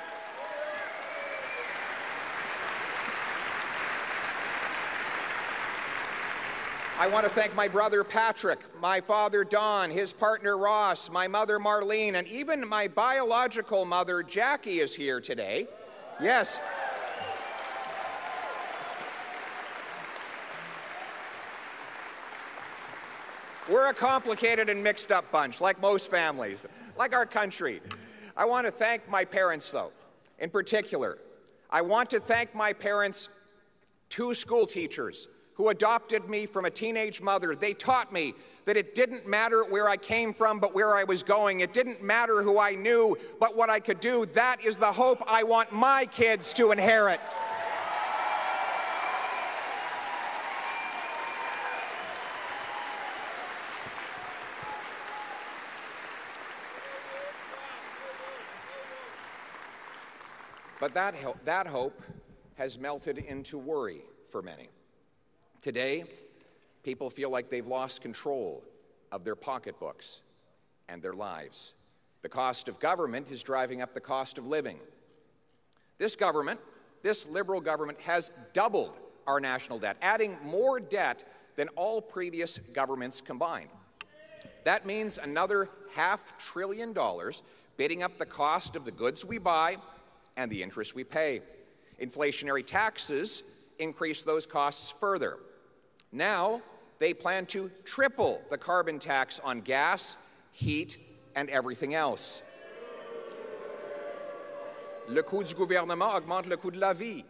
I want to thank my brother Patrick, my father Don, his partner Ross, my mother Marlene, and even my biological mother Jackie is here today. Yes. We're a complicated and mixed up bunch, like most families, like our country. I want to thank my parents, though, in particular. I want to thank my parents, two school teachers who adopted me from a teenage mother. They taught me that it didn't matter where I came from, but where I was going. It didn't matter who I knew, but what I could do. That is the hope I want my kids to inherit. But that, that hope has melted into worry for many. Today, people feel like they've lost control of their pocketbooks and their lives. The cost of government is driving up the cost of living. This government, this liberal government, has doubled our national debt, adding more debt than all previous governments combined. That means another half trillion dollars bidding up the cost of the goods we buy and the interest we pay. Inflationary taxes increase those costs further. Now, they plan to triple the carbon tax on gas, heat, and everything else. Le coût du gouvernement augmente le coût de la vie.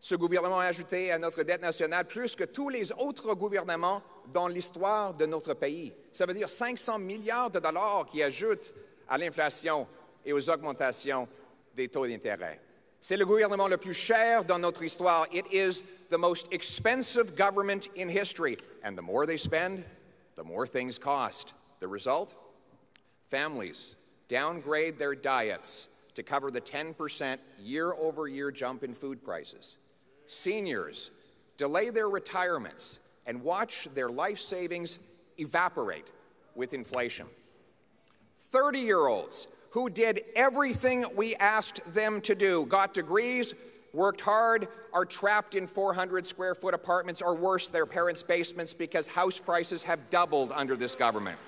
Ce gouvernement a ajouté à notre dette nationale plus que tous les autres gouvernements dans l'histoire de notre pays. Ça veut dire 500 milliards de dollars qui ajoutent à l'inflation et aux augmentations des taux d'intérêt. C'est le gouvernement le plus cher dans notre histoire. It is the most expensive government in history. And the more they spend, the more things cost. The result? Families downgrade their diets to cover the 10% year over year jump in food prices. Seniors delay their retirements and watch their life savings evaporate with inflation. 30 year olds who did everything we asked them to do, got degrees, worked hard are trapped in 400 square foot apartments or worse, their parents' basements because house prices have doubled under this government.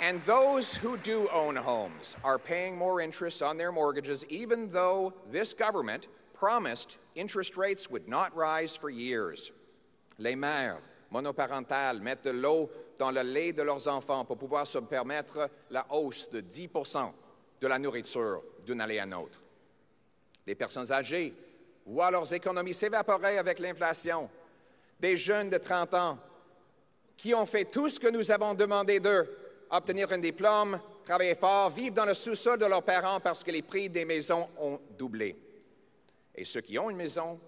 And those who do own homes are paying more interest on their mortgages, even though this government promised interest rates would not rise for years. Les mères monoparentales mettent de l'eau dans le lait de leurs enfants pour pouvoir se permettre la hausse de 10 de la nourriture d'une année à l'autre. Les personnes âgées voient leurs économies s'évaporer avec l'inflation. Des jeunes de 30 ans qui ont fait tout ce que nous avons demandé d'eux, obtenir un diplôme, travailler fort, vivre dans le sous-sol de leurs parents parce que les prix des maisons ont doublé. Et ceux qui ont une maison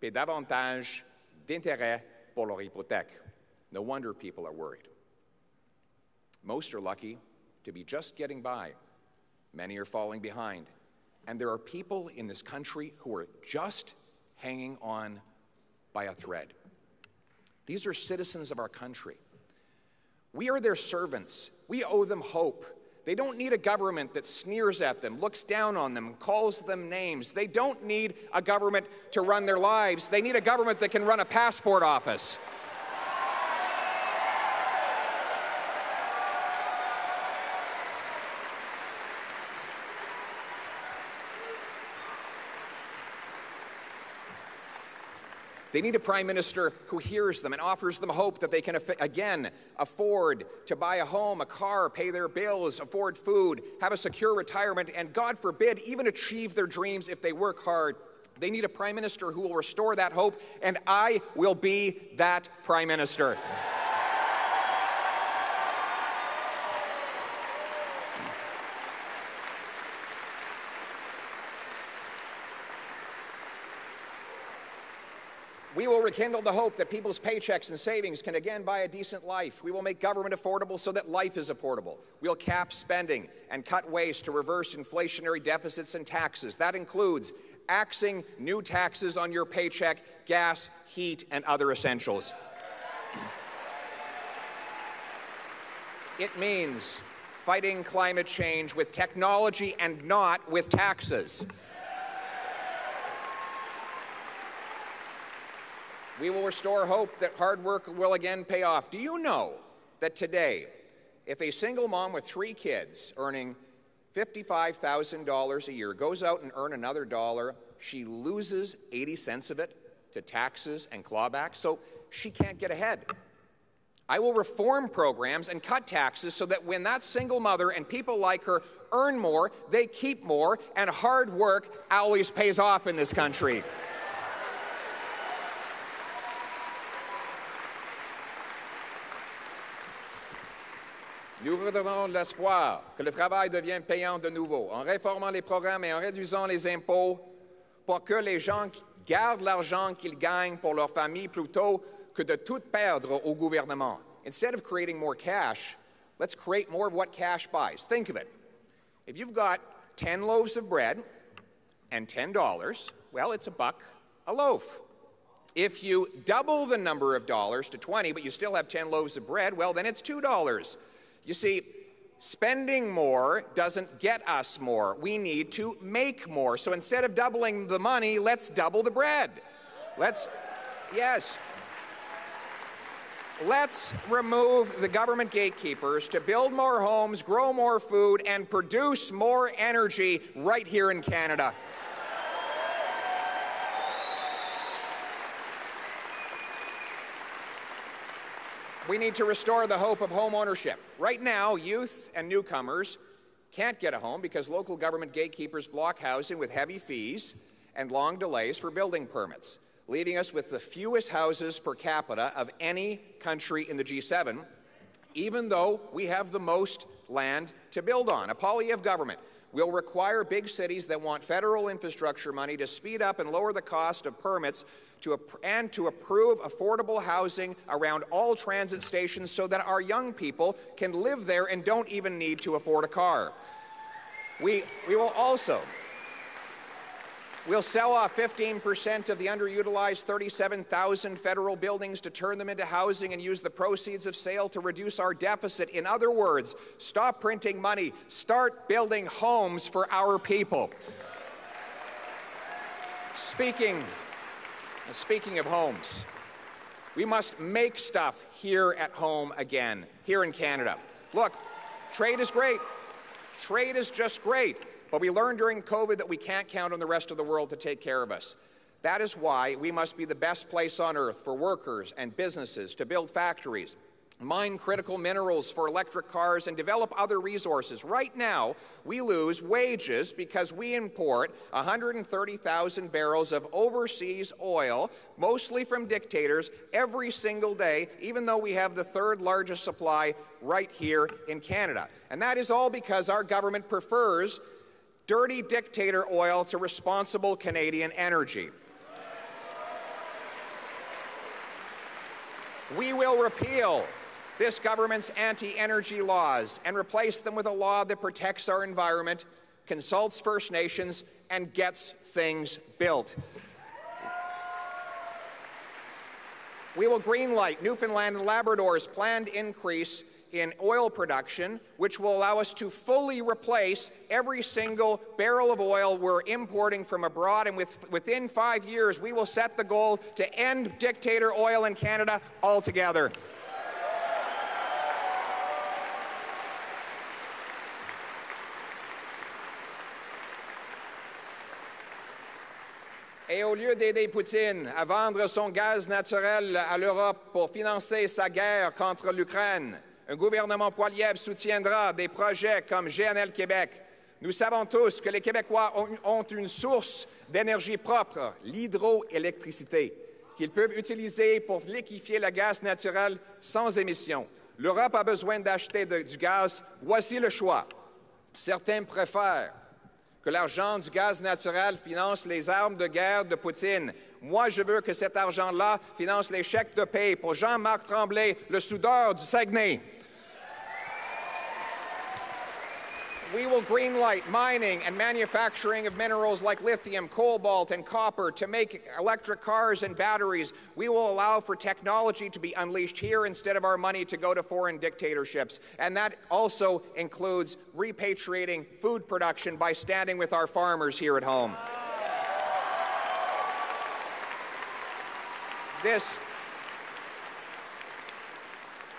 paient davantage d'intérêts pour leur hypothèque. No wonder people are worried. Most are lucky to be just getting by. Many are falling behind. And there are people in this country who are just hanging on by a thread. These are citizens of our country. We are their servants. We owe them hope. They don't need a government that sneers at them, looks down on them, calls them names. They don't need a government to run their lives. They need a government that can run a passport office. They need a prime minister who hears them and offers them hope that they can, again, afford to buy a home, a car, pay their bills, afford food, have a secure retirement, and God forbid, even achieve their dreams if they work hard. They need a prime minister who will restore that hope, and I will be that prime minister. Rekindle the hope that people's paychecks and savings can again buy a decent life. We will make government affordable so that life is affordable. We'll cap spending and cut waste to reverse inflationary deficits and taxes. That includes axing new taxes on your paycheck, gas, heat, and other essentials. It means fighting climate change with technology and not with taxes. We will restore hope that hard work will again pay off. Do you know that today, if a single mom with three kids earning $55,000 a year goes out and earn another dollar, she loses 80 cents of it to taxes and clawbacks, so she can't get ahead. I will reform programs and cut taxes so that when that single mother and people like her earn more, they keep more, and hard work always pays off in this country. Nous redonnons l'espoir que le travail devienne payant de nouveau en réformant les programmes et en réduisant les impôts pour que les gens gardent l'argent qu'ils gagnent pour leur famille plutôt que de tout perdre au gouvernement. Instead of creating more cash, let's create more of what cash buys. Think of it. If you've got 10 loaves of bread and $10, well, it's a buck a loaf. If you double the number of dollars to 20, but you still have 10 loaves of bread, well, then it's $2. You see, spending more doesn't get us more. We need to make more. So instead of doubling the money, let's double the bread. Let's, yes. Let's remove the government gatekeepers to build more homes, grow more food, and produce more energy right here in Canada. We need to restore the hope of home ownership. Right now, youth and newcomers can't get a home because local government gatekeepers block housing with heavy fees and long delays for building permits, leaving us with the fewest houses per capita of any country in the G7, even though we have the most land to build on. A Poilievre government will require big cities that want federal infrastructure money to speed up and lower the cost of permits to, and to approve affordable housing around all transit stations so that our young people can live there and don't even need to afford a car. We, we will also We'll sell off 15% of the underutilized 37,000 federal buildings to turn them into housing and use the proceeds of sale to reduce our deficit. In other words, stop printing money, start building homes for our people. speaking, speaking of homes, we must make stuff here at home again, here in Canada. Look, trade is great. Trade is just great. But we learned during COVID that we can't count on the rest of the world to take care of us. That is why we must be the best place on earth for workers and businesses to build factories, mine critical minerals for electric cars, and develop other resources. Right now, we lose wages because we import 130,000 barrels of overseas oil, mostly from dictators, every single day, even though we have the third largest supply right here in Canada. And that is all because our government prefers dirty dictator oil to responsible Canadian energy. We will repeal this government's anti energy laws and replace them with a law that protects our environment, consults First Nations, and gets things built. We will greenlight Newfoundland and Labrador's planned increase in oil production, which will allow us to fully replace every single barrel of oil we're importing from abroad. And with, within five years, we will set the goal to end dictator oil in Canada altogether. Et au lieu d'aider Poutine à vendre son gaz naturel à l'Europe pour financer sa guerre contre l'Ukraine, un gouvernement poilièvre soutiendra des projets comme GNL Québec. Nous savons tous que les Québécois ont une source d'énergie propre, l'hydroélectricité, qu'ils peuvent utiliser pour liquéfier le gaz naturel sans émission. L'Europe a besoin d'acheter du gaz. Voici le choix. Certains préfèrent que l'argent du gaz naturel finance les armes de guerre de Poutine. Moi, je veux que cet argent-là finance les chèques de paie pour Jean-Marc Tremblay, le soudeur du Saguenay. We will greenlight mining and manufacturing of minerals like lithium, cobalt, and copper to make electric cars and batteries. We will allow for technology to be unleashed here instead of our money to go to foreign dictatorships. And that also includes repatriating food production by standing with our farmers here at home. This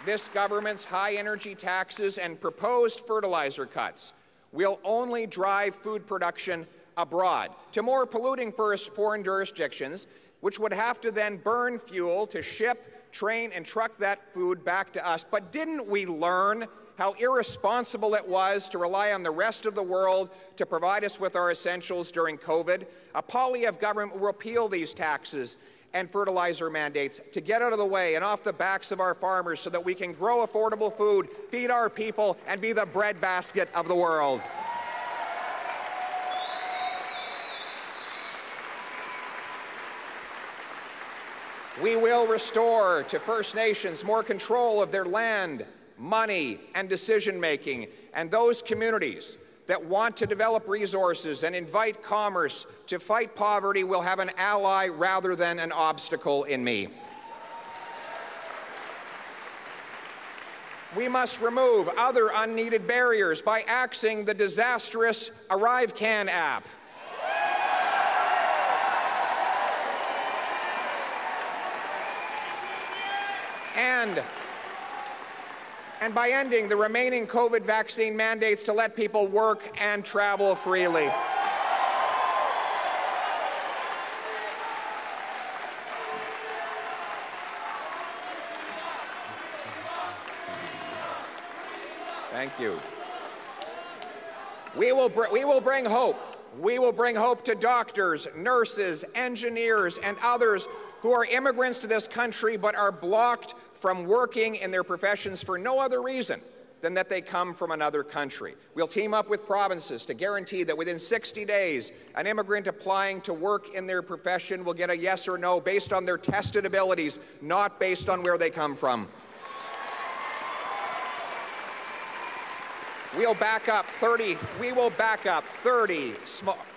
this government's high energy taxes and proposed fertilizer cuts will only drive food production abroad to more polluting foreign jurisdictions, which would have to then burn fuel to ship, train, and truck that food back to us. But didn't we learn how irresponsible it was to rely on the rest of the world to provide us with our essentials during COVID? A Poilievre government will repeal these taxes and fertilizer mandates to get out of the way and off the backs of our farmers so that we can grow affordable food, feed our people, and be the breadbasket of the world. We will restore to First Nations more control of their land, money, and decision making, and those communities that want to develop resources and invite commerce to fight poverty will have an ally rather than an obstacle in me. We must remove other unneeded barriers by axing the disastrous ArriveCan app. And and by ending the remaining COVID vaccine mandates to let people work and travel freely. Thank you. We will, we will bring hope. We will bring hope to doctors, nurses, engineers, and others who are immigrants to this country but are blocked from working in their professions for no other reason than that they come from another country. We'll team up with provinces to guarantee that within 60 days, an immigrant applying to work in their profession will get a yes or no based on their tested abilities, not based on where they come from. We'll back up 30, we will back up 30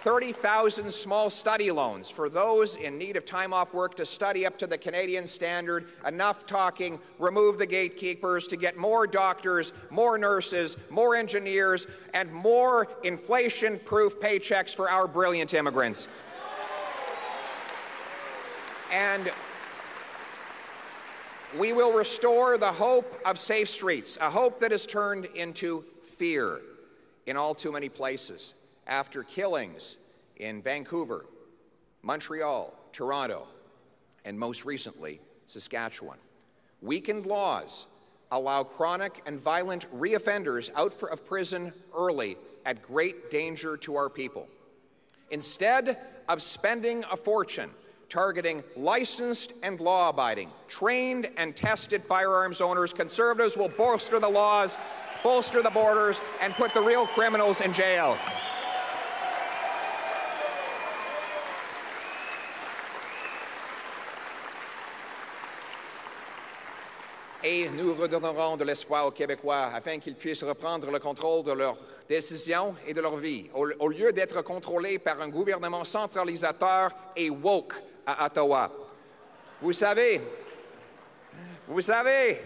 30,000 small study loans for those in need of time off work to study up to the Canadian standard. Enough talking, remove the gatekeepers to get more doctors, more nurses, more engineers, and more inflation proof paychecks for our brilliant immigrants. And we will restore the hope of safe streets, a hope that has turned into fear in all too many places after killings in Vancouver, Montreal, Toronto, and most recently, Saskatchewan. Weakened laws allow chronic and violent reoffenders out for, of prison early at great danger to our people. Instead of spending a fortune targeting licensed and law abiding, trained and tested firearms owners, conservatives will bolster the laws, bolster the borders, and put the real criminals in jail. Et nous redonnerons de l'espoir aux Québécois afin qu'ils puissent reprendre le contrôle de leurs décisions et de leur vie, au lieu d'être contrôlés par un gouvernement centralisateur et woke à Ottawa. Vous savez, vous savez,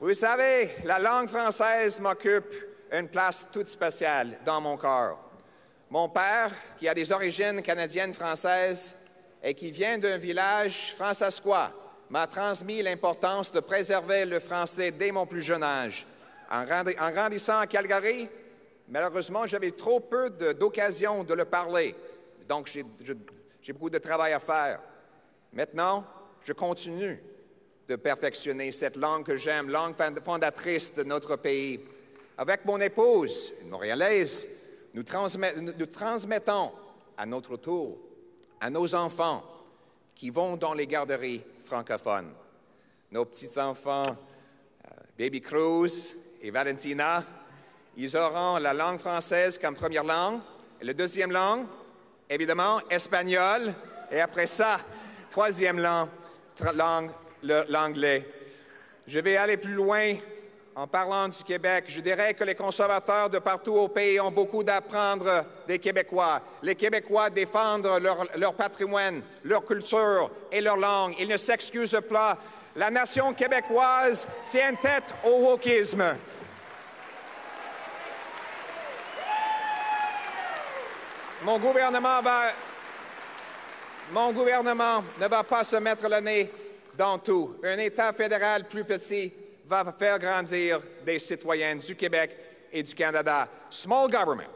vous savez, la langue française m'occupe une place toute spéciale dans mon corps. Mon père, qui a des origines canadiennes françaises et qui vient d'un village francescois, m'a transmis l'importance de préserver le français dès mon plus jeune âge. En, grandissant à Calgary, malheureusement, j'avais trop peu d'occasions de, le parler. Donc, j'ai beaucoup de travail à faire. Maintenant, je continue de perfectionner cette langue que j'aime, langue fondatrice de notre pays. Avec mon épouse, une Montréalaise, nous, transmettons à notre tour à nos enfants qui vont dans les garderies francophones. Nos petits-enfants, euh, Baby Cruz et Valentina, ils auront la langue française comme première langue. Et la deuxième langue, évidemment, espagnol. Et après ça, troisième langue, langue l'anglais. Je vais aller plus loin en parlant du Québec, je dirais que les conservateurs de partout au pays ont beaucoup d'apprendre des Québécois. Les Québécois défendent leur, patrimoine, leur culture et leur langue. Ils ne s'excusent pas. La nation québécoise tient tête au wokisme. Mon gouvernement va. Mon gouvernement ne va pas se mettre le nez dans tout. Un État fédéral plus petit va faire grandir des citoyens du Québec et du Canada. Small government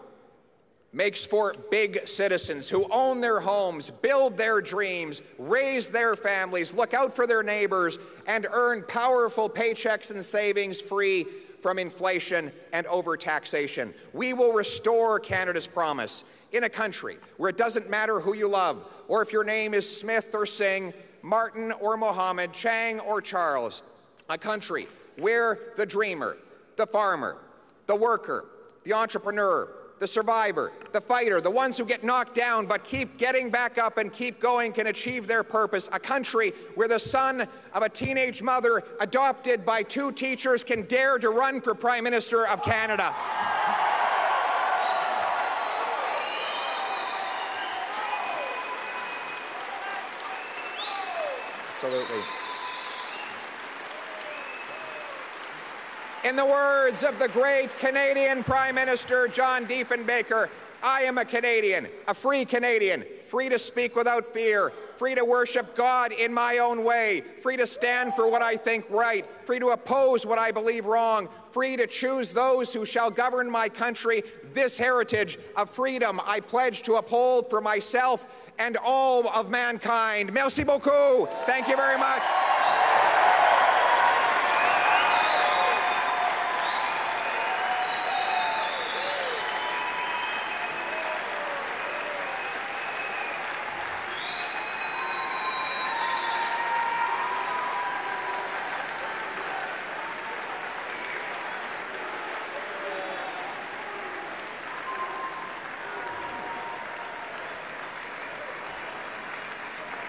makes for big citizens who own their homes, build their dreams, raise their families, look out for their neighbors, and earn powerful paychecks and savings free from inflation and overtaxation. We will restore Canada's promise in a country where it doesn't matter who you love, or if your name is Smith or Singh, Martin or Mohammed, Chang or Charles. A country where the dreamer, the farmer, the worker, the entrepreneur, the survivor, the fighter, the ones who get knocked down but keep getting back up and keep going can achieve their purpose. A country where the son of a teenage mother adopted by two teachers can dare to run for Prime Minister of Canada. Absolutely. In the words of the great Canadian Prime Minister John Diefenbaker, I am a Canadian, a free Canadian, free to speak without fear, free to worship God in my own way, free to stand for what I think right, free to oppose what I believe wrong, free to choose those who shall govern my country. This heritage of freedom I pledge to uphold for myself and all of mankind. Merci beaucoup. Thank you very much.